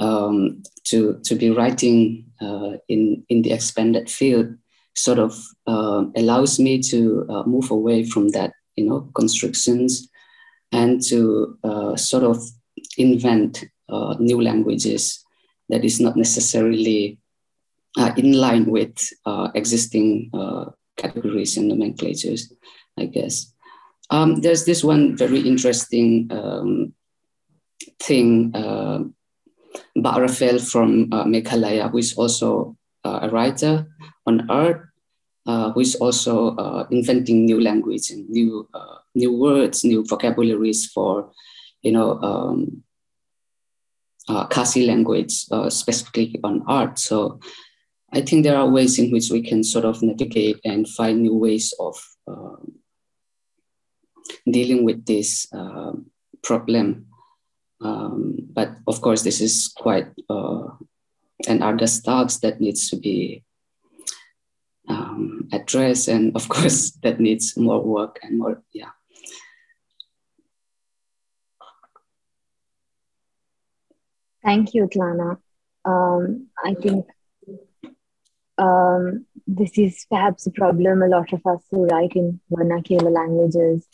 um, to, to be writing uh, in, in the expanded field sort of uh, allows me to uh, move away from that, you know, constrictions and to uh, sort of invent uh, new languages that is not necessarily uh, in line with existing categories and nomenclatures, I guess. Um, there's this one very interesting um, thing Mbak Rafael from uh, Meghalaya, who is also uh, a writer on art, uh, who is also uh, inventing new language and new uh, new words, new vocabularies for, you know, um, uh, language, specifically on art. So I think there are ways in which we can sort of navigate and find new ways of um, dealing with this problem um, but of course, this is quite uh, an arduous task that needs to be um, addressed, and of (laughs) course, that needs more work and more, yeah. Thank you, Thlana. Um, I think um, this is perhaps a problem a lot of us who write in vernacular languages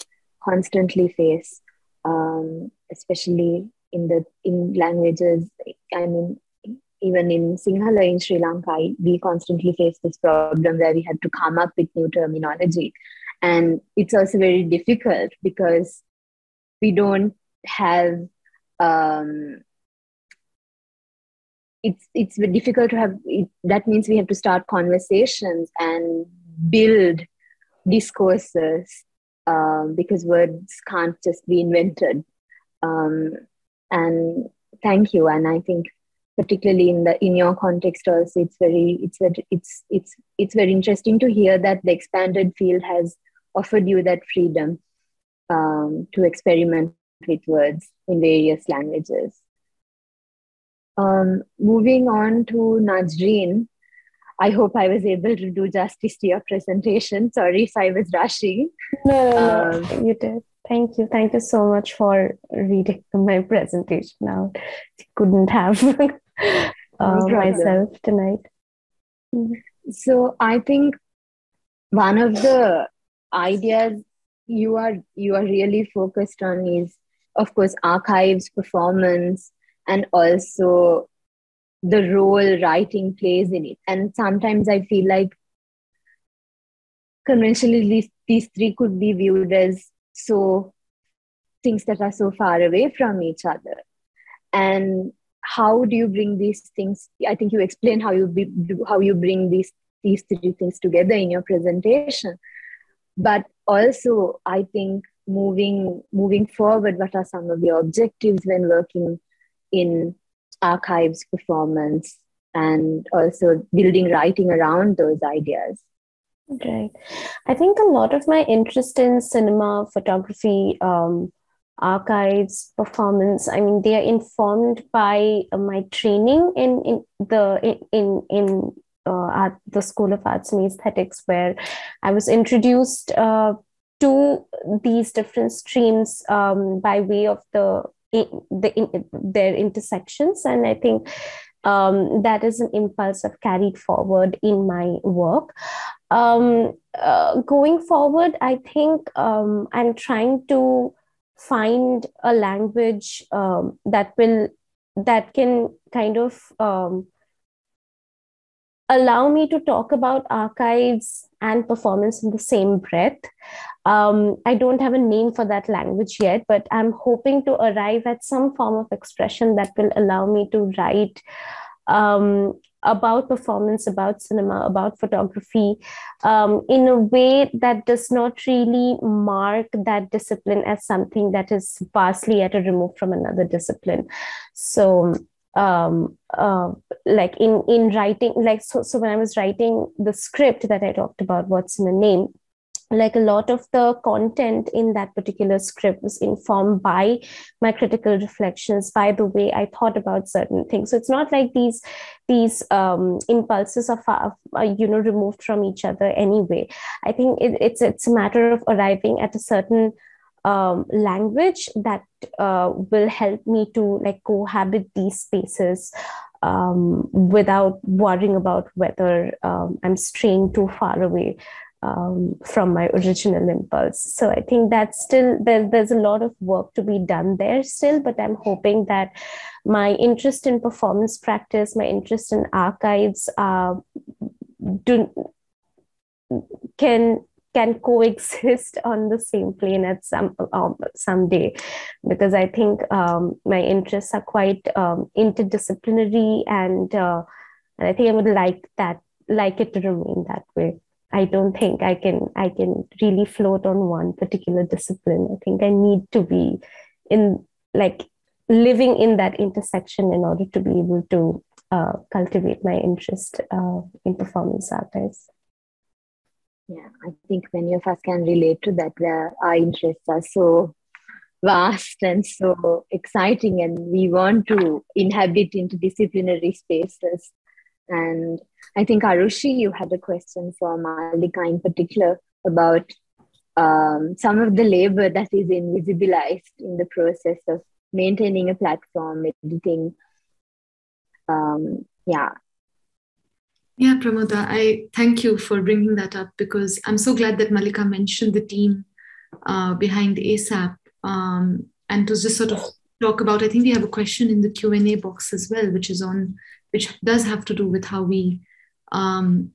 constantly face, um, especially in the in languages i mean even in sinhala in sri lanka we constantly face this problem where we had to come up with new terminology. And it's also very difficult because we don't have um, it's it's difficult to have it, that means we have to start conversations and build discourses um, because words can't just be invented. Um, and thank you and i think particularly in the in your context also it's very it's it's it's it's very interesting to hear that the expanded field has offered you that freedom um, to experiment with words in various languages um, moving on to Najrin, I hope I was able to do justice to your presentation. Sorry if I was rushing. No, no, no. Um, you did. Thank you. Thank you so much for reading (laughs) my presentation out. Couldn't have (laughs) uh, myself tonight. So I think one of the ideas you are you are really focused on is of course archives performance and also the role writing plays in it and sometimes i feel like conventionally these, these three could be viewed as so things that are so far away from each other. And how do you bring these things i think you explain how you be, how you bring these these three things together in your presentation. But also i think moving moving forward what are some of your objectives when working in archives performance and also building writing around those ideas right. I think a lot of my interest in cinema photography um, archives performance i mean they are informed by uh, my training in in the in in, in uh, at the school of arts and aesthetics where i was introduced uh, to these different streams um, by way of the in, the in, their intersections. And i think um, that is an impulse I've carried forward in my work. Um, uh, going forward, I think um, I'm trying to find a language um, that will that can kind of um, allow me to talk about archives and performance in the same breath. Um, I don't have a name for that language yet, but I'm hoping to arrive at some form of expression that will allow me to write um, about performance, about cinema, about photography um, in a way that does not really mark that discipline as something that is vastly at a remove from another discipline. So, um, uh, like in in writing, like so, so when I was writing the script that I talked about, what's in a name, like a lot of the content in that particular script was informed by my critical reflections by the way i thought about certain things. So it's not like these these um, impulses are, far, are you know removed from each other anyway. I think it, it's it's a matter of arriving at a certain um, language that uh, will help me to like cohabit these spaces um, without worrying about whether um, i'm straying too far away um, from my original impulse. So I think that's still there, there's a lot of work to be done there still, but I'm hoping that my interest in performance practice, my interest in archives, uh, do can can coexist (laughs) on the same plane at some um, someday because i think um, my interests are quite um, interdisciplinary and, uh, and i think i would like that like it to remain that way I don't think I can I can really float on one particular discipline. I think I need to be in like living in that intersection in order to be able to uh, cultivate my interest uh, in performance artists. Yeah, I think many of us can relate to that where our interests are so vast and so exciting and we want to inhabit interdisciplinary spaces and I think Arushi, you had a question for Mallika in particular about um, some of the labor that is invisibilized in the process of maintaining a platform, editing. Um, yeah. Yeah, Pramodha, I thank you for bringing that up because I'm so glad that Mallika mentioned the team uh, behind ASAP um, and to just sort of talk about. I think we have a question in the Q and A box as well, which is on which does have to do with how we um,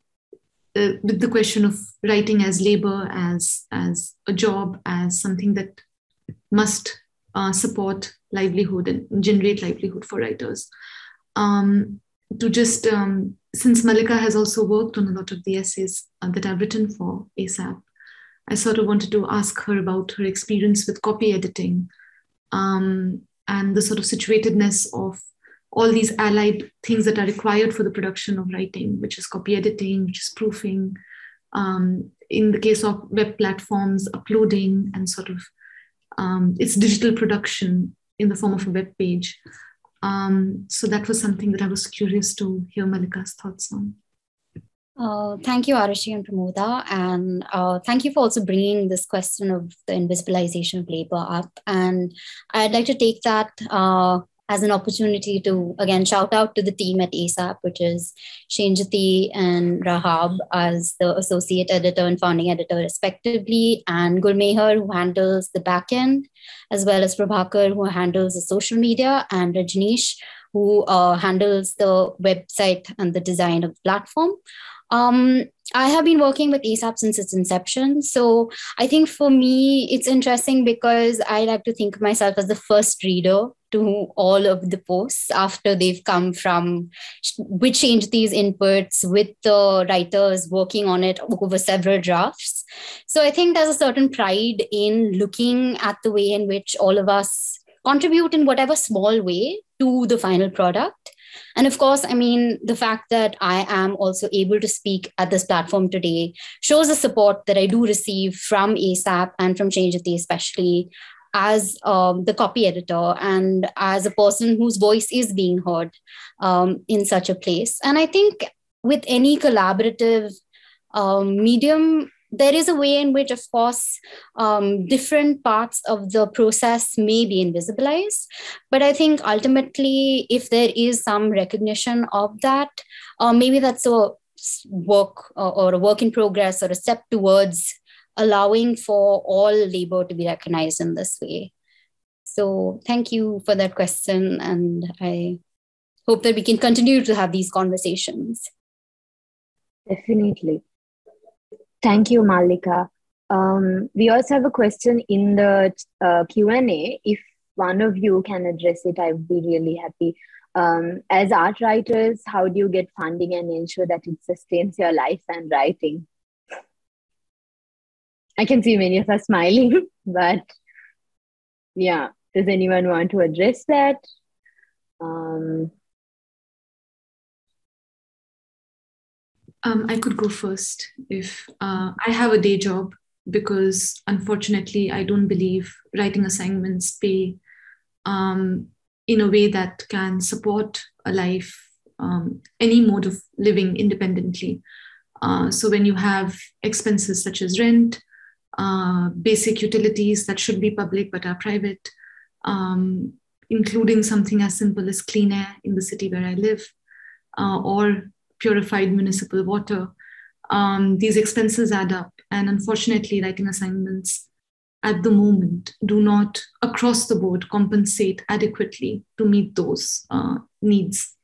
uh, with the question of writing as labor, as as a job, as something that must uh, support livelihood and generate livelihood for writers. Um, to just um, since Mallika has also worked on a lot of the essays that I've written for ASAP, I sort of wanted to ask her about her experience with copy editing um, and the sort of situatedness of all these allied things that are required for the production of writing, which is copy editing, which is proofing. Um, in the case of web platforms, uploading and sort of um, its digital production in the form of a web page. Um, so that was something that I was curious to hear Mallika's thoughts on. Uh, thank you, Arushi and Pramodha. And uh, thank you for also bringing this question of the invisibilization of labor up. And I'd like to take that uh, as an opportunity to again shout out to the team at ASAP, which is Senjuti and Rahaab as the associate editor and founding editor, respectively, and Gulmeher, who handles the backend, as well as Prabhakar, who handles the social media, and Rajneesh, who uh, handles the website and the design of the platform. Um, I have been working with ASAP since its inception. So I think for me, it's interesting because I like to think of myself as the first reader to all of the posts after they've come from with change these inputs with the writers working on it over several drafts. So i think there's a certain pride in looking at the way in which all of us contribute in whatever small way to the final product. And of course, I mean, the fact that I am also able to speak at this platform today shows the support that I do receive from ASAP and from Senjuti, especially as um, the copy editor and as a person whose voice is being heard um, in such a place. And I think with any collaborative um, medium, there is a way in which, of course, um, different parts of the process may be invisibilized. But I think ultimately, if there is some recognition of that, uh, maybe that's a work or, or a work in progress or a step towards allowing for all labor to be recognized in this way. So thank you for that question. And I hope that we can continue to have these conversations. Definitely. Thank you, Mallika. Um, we also have a question in the uh, Q&A. If one of you can address it, I would be really happy. Um, as art writers, how do you get funding and ensure that it sustains your life and writing? I can see many of us (laughs) smiling, but yeah, does anyone want to address that? Um, Um, I could go first if uh, I have a day job because unfortunately I don't believe writing assignments pay um, in a way that can support a life, um, any mode of living independently. Uh, so when you have expenses such as rent, uh, basic utilities that should be public but are private, um, including something as simple as clean air in the city where I live, uh, or purified municipal water. Um, these expenses add up. And unfortunately, writing assignments at the moment do not, across the board, compensate adequately to meet those uh, needs.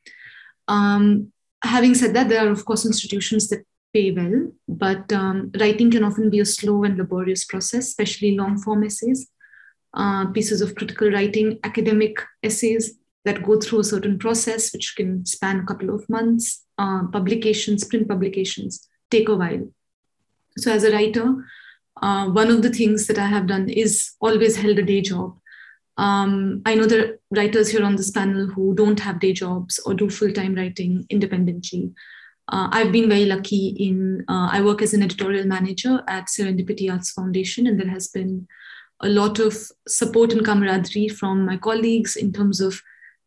Um, having said that, there are, of course, institutions that pay well, but um, writing can often be a slow and laborious process, especially long form essays, uh, pieces of critical writing, academic essays that go through a certain process, which can span a couple of months. Uh, publications, print publications, take a while. So, as a writer, uh, one of the things that I have done is always held a day job. Um, I know there are writers here on this panel who don't have day jobs or do full time writing independently. Uh, I've been very lucky in, uh, I work as an editorial manager at Serendipity Arts Foundation, and there has been a lot of support and camaraderie from my colleagues in terms of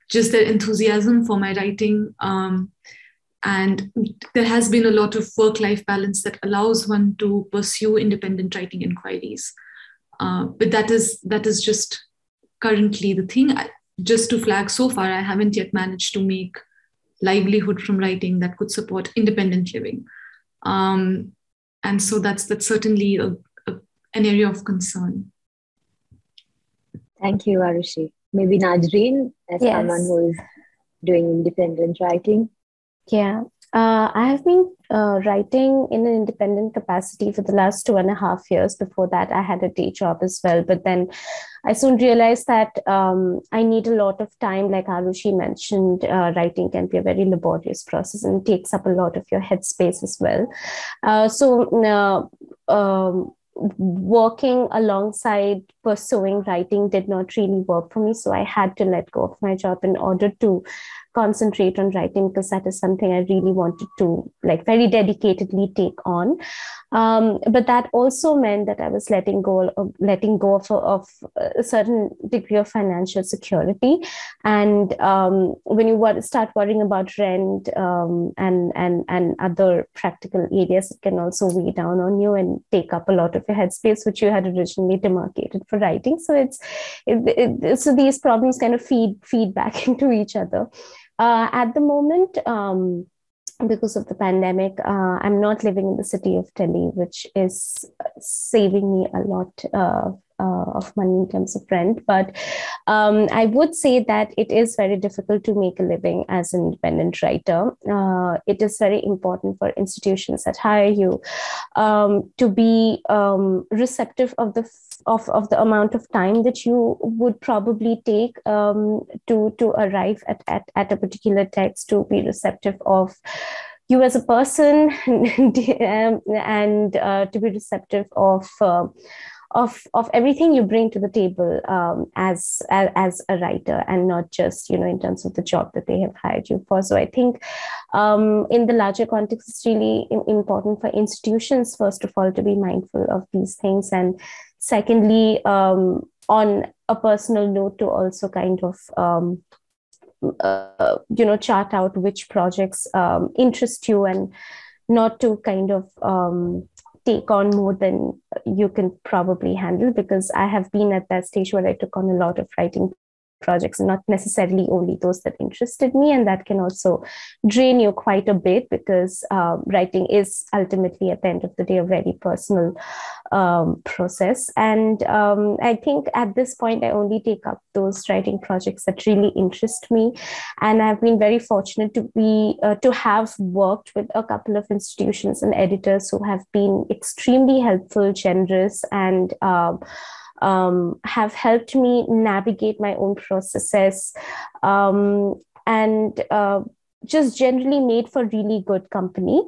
just their enthusiasm for my writing. Um, and there has been a lot of work life balance that allows one to pursue independent writing inquiries uh, but that is that is just currently the thing I, just to flag so far i haven't yet managed to make livelihood from writing that could support independent living um, and so that's that's certainly a, a, an area of concern thank you arushi maybe najrin as yes. someone who is doing independent writing yeah. Uh, I have been uh, writing in an independent capacity for the last two and a half years. Before that, I had a day job as well. But then I soon realized that um, I need a lot of time. Like Arushi mentioned, uh, writing can be a very laborious process and takes up a lot of your headspace as well. Uh, so, uh, um, working alongside pursuing writing did not really work for me so i had to let go of my job in order to concentrate on writing because that is something I really wanted to like very dedicatedly take on. Um, but that also meant that I was letting go of letting go of, of a certain degree of financial security. And um, when you start worrying about rent um, and and and other practical areas, it can also weigh down on you and take up a lot of your headspace, which you had originally demarcated for writing. So it's it, it, so these problems kind of feed feed back (laughs) into each other. Uh, at the moment, um, because of the pandemic, uh, I'm not living in the city of Delhi, which is saving me a lot uh, of money in terms of rent. But um, I would say that it is very difficult to make a living as an independent writer. Uh, it is very important for institutions that hire you um, to be um, receptive of the of, of the amount of time that you would probably take um, to to arrive at, at, at a particular text to be receptive of you as a person (laughs) um, and uh, to be receptive of uh, of of everything you bring to the table um, as, as, as a writer and not just you know in terms of the job that they have hired you for. So i think um, in the larger context it's really important for institutions first of all to be mindful of these things. And secondly um, on a personal note to also kind of um, uh, you know chart out which projects um, interest you and not to kind of um, take on more than you can probably handle because i have been at that stage where i took on a lot of writing projects and not necessarily only those that interested me and that can also drain you quite a bit because um, writing is ultimately at the end of the day a very personal um, process. And um, i think at this point i only take up those writing projects that really interest me. And i've been very fortunate to be uh, to have worked with a couple of institutions and editors who have been extremely helpful generous and um, um, have helped me navigate my own processes um, and uh, just generally made for really good company.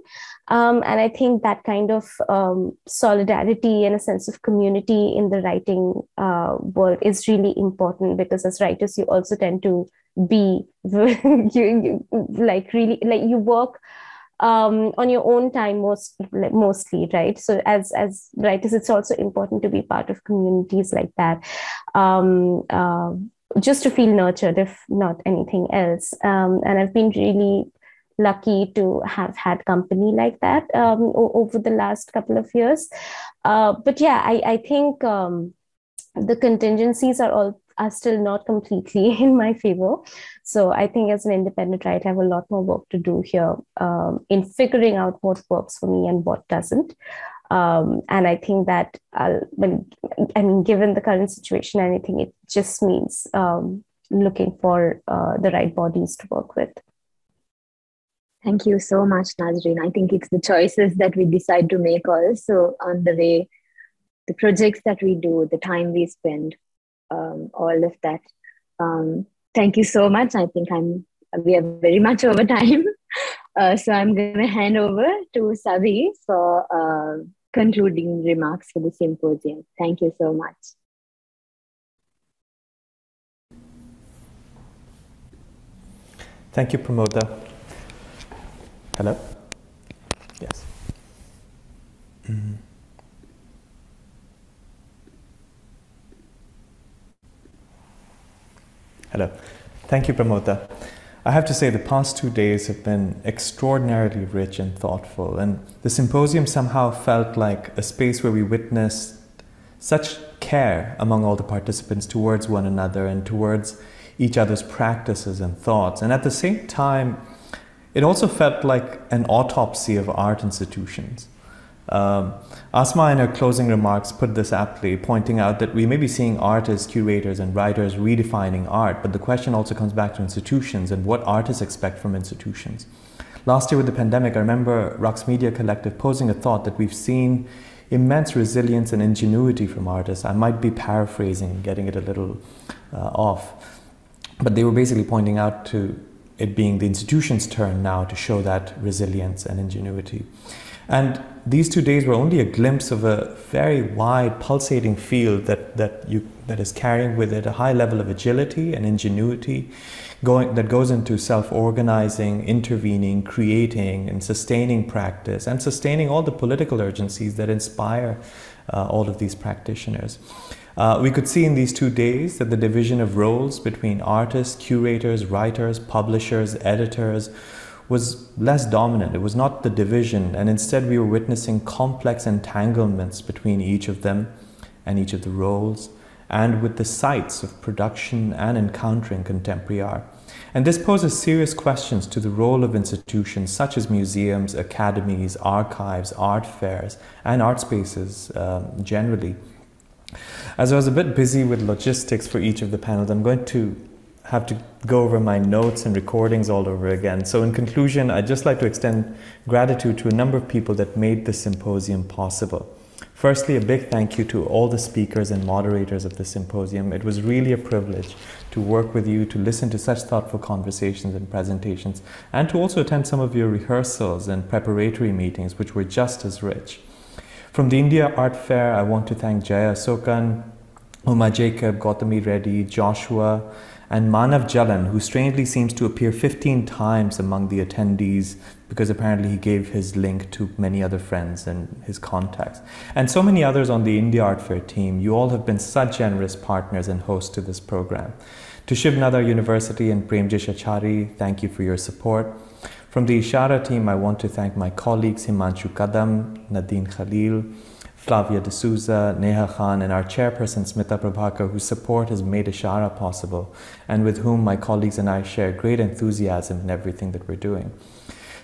Um, and I think that kind of um, solidarity and a sense of community in the writing uh, world is really important because as writers, you also tend to be (laughs) you, you, like really like you work um, on your own time most mostly right? So as as writers it's also important to be part of communities like that. Um, uh, just to feel nurtured if not anything else. Um, and i've been really lucky to have had company like that um, over the last couple of years. Uh, but yeah i, I think um, the contingencies are all are still not completely (laughs) in my favor. So I think as an independent writer, I have a lot more work to do here um, in figuring out what works for me and what doesn't. Um, and I think that, I'll, I mean, given the current situation, I think it just means um, looking for uh, the right bodies to work with. Thank you so much, Nazreen. I think it's the choices that we decide to make also on the way, the projects that we do, the time we spend, um, all of that. Um, thank you so much. I think I'm we are very much (laughs) over time. Uh, so I'm going to hand over to Sabih for uh, concluding remarks for the symposium. Thank you so much. Thank you, Pramodha. Hello? Yes. Mm-hmm. Hello. Thank you, Pramodha. I have to say, the past two days have been extraordinarily rich and thoughtful, and the symposium somehow felt like a space where we witnessed such care among all the participants towards one another and towards each other's practices and thoughts. And at the same time, it also felt like an autopsy of art institutions. Um, Asma, in her closing remarks, put this aptly, pointing out that we may be seeing artists, curators, and writers redefining art, but the question also comes back to institutions and what artists expect from institutions. Last year with the pandemic, I remember Raqs Media Collective posing a thought that we've seen immense resilience and ingenuity from artists. I might be paraphrasing, getting it a little uh, off, but they were basically pointing out to it being the institution's turn now to show that resilience and ingenuity. And these two days were only a glimpse of a very wide, pulsating field that, that, you, that is carrying with it a high level of agility and ingenuity going, that goes into self organizing, intervening, creating, and sustaining practice, and sustaining all the political urgencies that inspire uh, all of these practitioners. Uh, we could see in these two days that the division of roles between artists, curators, writers, publishers, editors, was less dominant. It was not the division, and instead we were witnessing complex entanglements between each of them and each of the roles, and with the sites of production and encountering contemporary art. And this poses serious questions to the role of institutions such as museums, academies, archives, art fairs, and art spaces um, generally As I was a bit busy with logistics for each of the panels, I'm going to have to go over my notes and recordings all over again. So, in conclusion, I'd just like to extend gratitude to a number of people that made this symposium possible. Firstly, a big thank you to all the speakers and moderators of the symposium. It was really a privilege to work with you, to listen to such thoughtful conversations and presentations, and to also attend some of your rehearsals and preparatory meetings, which were just as rich. From the India Art Fair, I want to thank Jaya Asokan, Uma Jacob, Gautami Reddy, Joshua, and Manav Jalan, who strangely seems to appear 15 times among the attendees because apparently he gave his link to many other friends and his contacts. And so many others on the India Art Fair team. You all have been such generous partners and hosts to this program. To Shiv Nadar University and Premjish Achari, thank you for your support. From the Ishara team, I want to thank my colleagues Himanshu Kadam, Nadine Khalil, Flavia D'Souza, Neha Khan, and our chairperson Smita Prabhakar, whose support has made Ishara possible, and with whom my colleagues and I share great enthusiasm in everything that we're doing.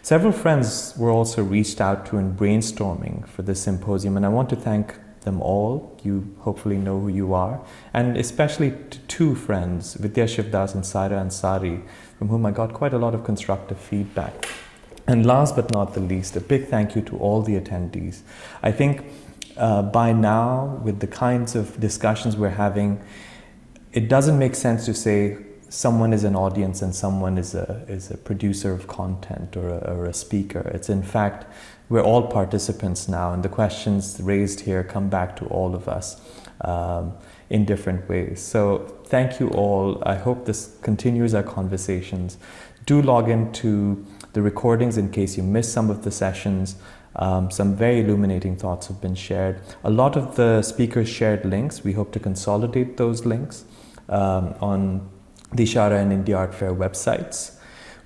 Several friends were also reached out to in brainstorming for this symposium, and I want to thank them all. You hopefully know who you are, and especially to two friends, Vidya Shivdas and Saira Ansari, from whom I got quite a lot of constructive feedback. And last but not the least, a big thank you to all the attendees. I think uh, by now, with the kinds of discussions we're having, it doesn't make sense to say someone is an audience and someone is a, is a producer of content or a, or a speaker. It's in fact, we're all participants now, and the questions raised here come back to all of us um, in different ways. So, thank you all. I hope this continues our conversations. Do log into the recordings in case you missed some of the sessions. Um, some very illuminating thoughts have been shared. A lot of the speakers shared links. We hope to consolidate those links um, on the Ishara and India Art Fair websites.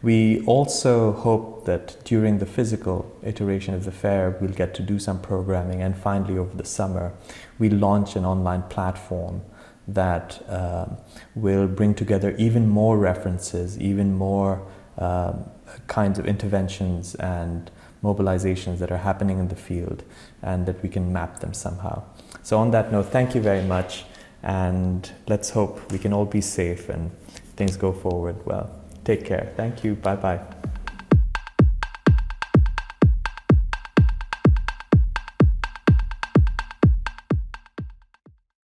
We also hope that during the physical iteration of the fair, we'll get to do some programming. And finally, over the summer, we launch an online platform that uh, will bring together even more references, even more um, kinds of interventions and mobilizations that are happening in the field and that we can map them somehow. So, on that note, thank you very much, and let's hope we can all be safe and things go forward well. Take care. Thank you. Bye bye.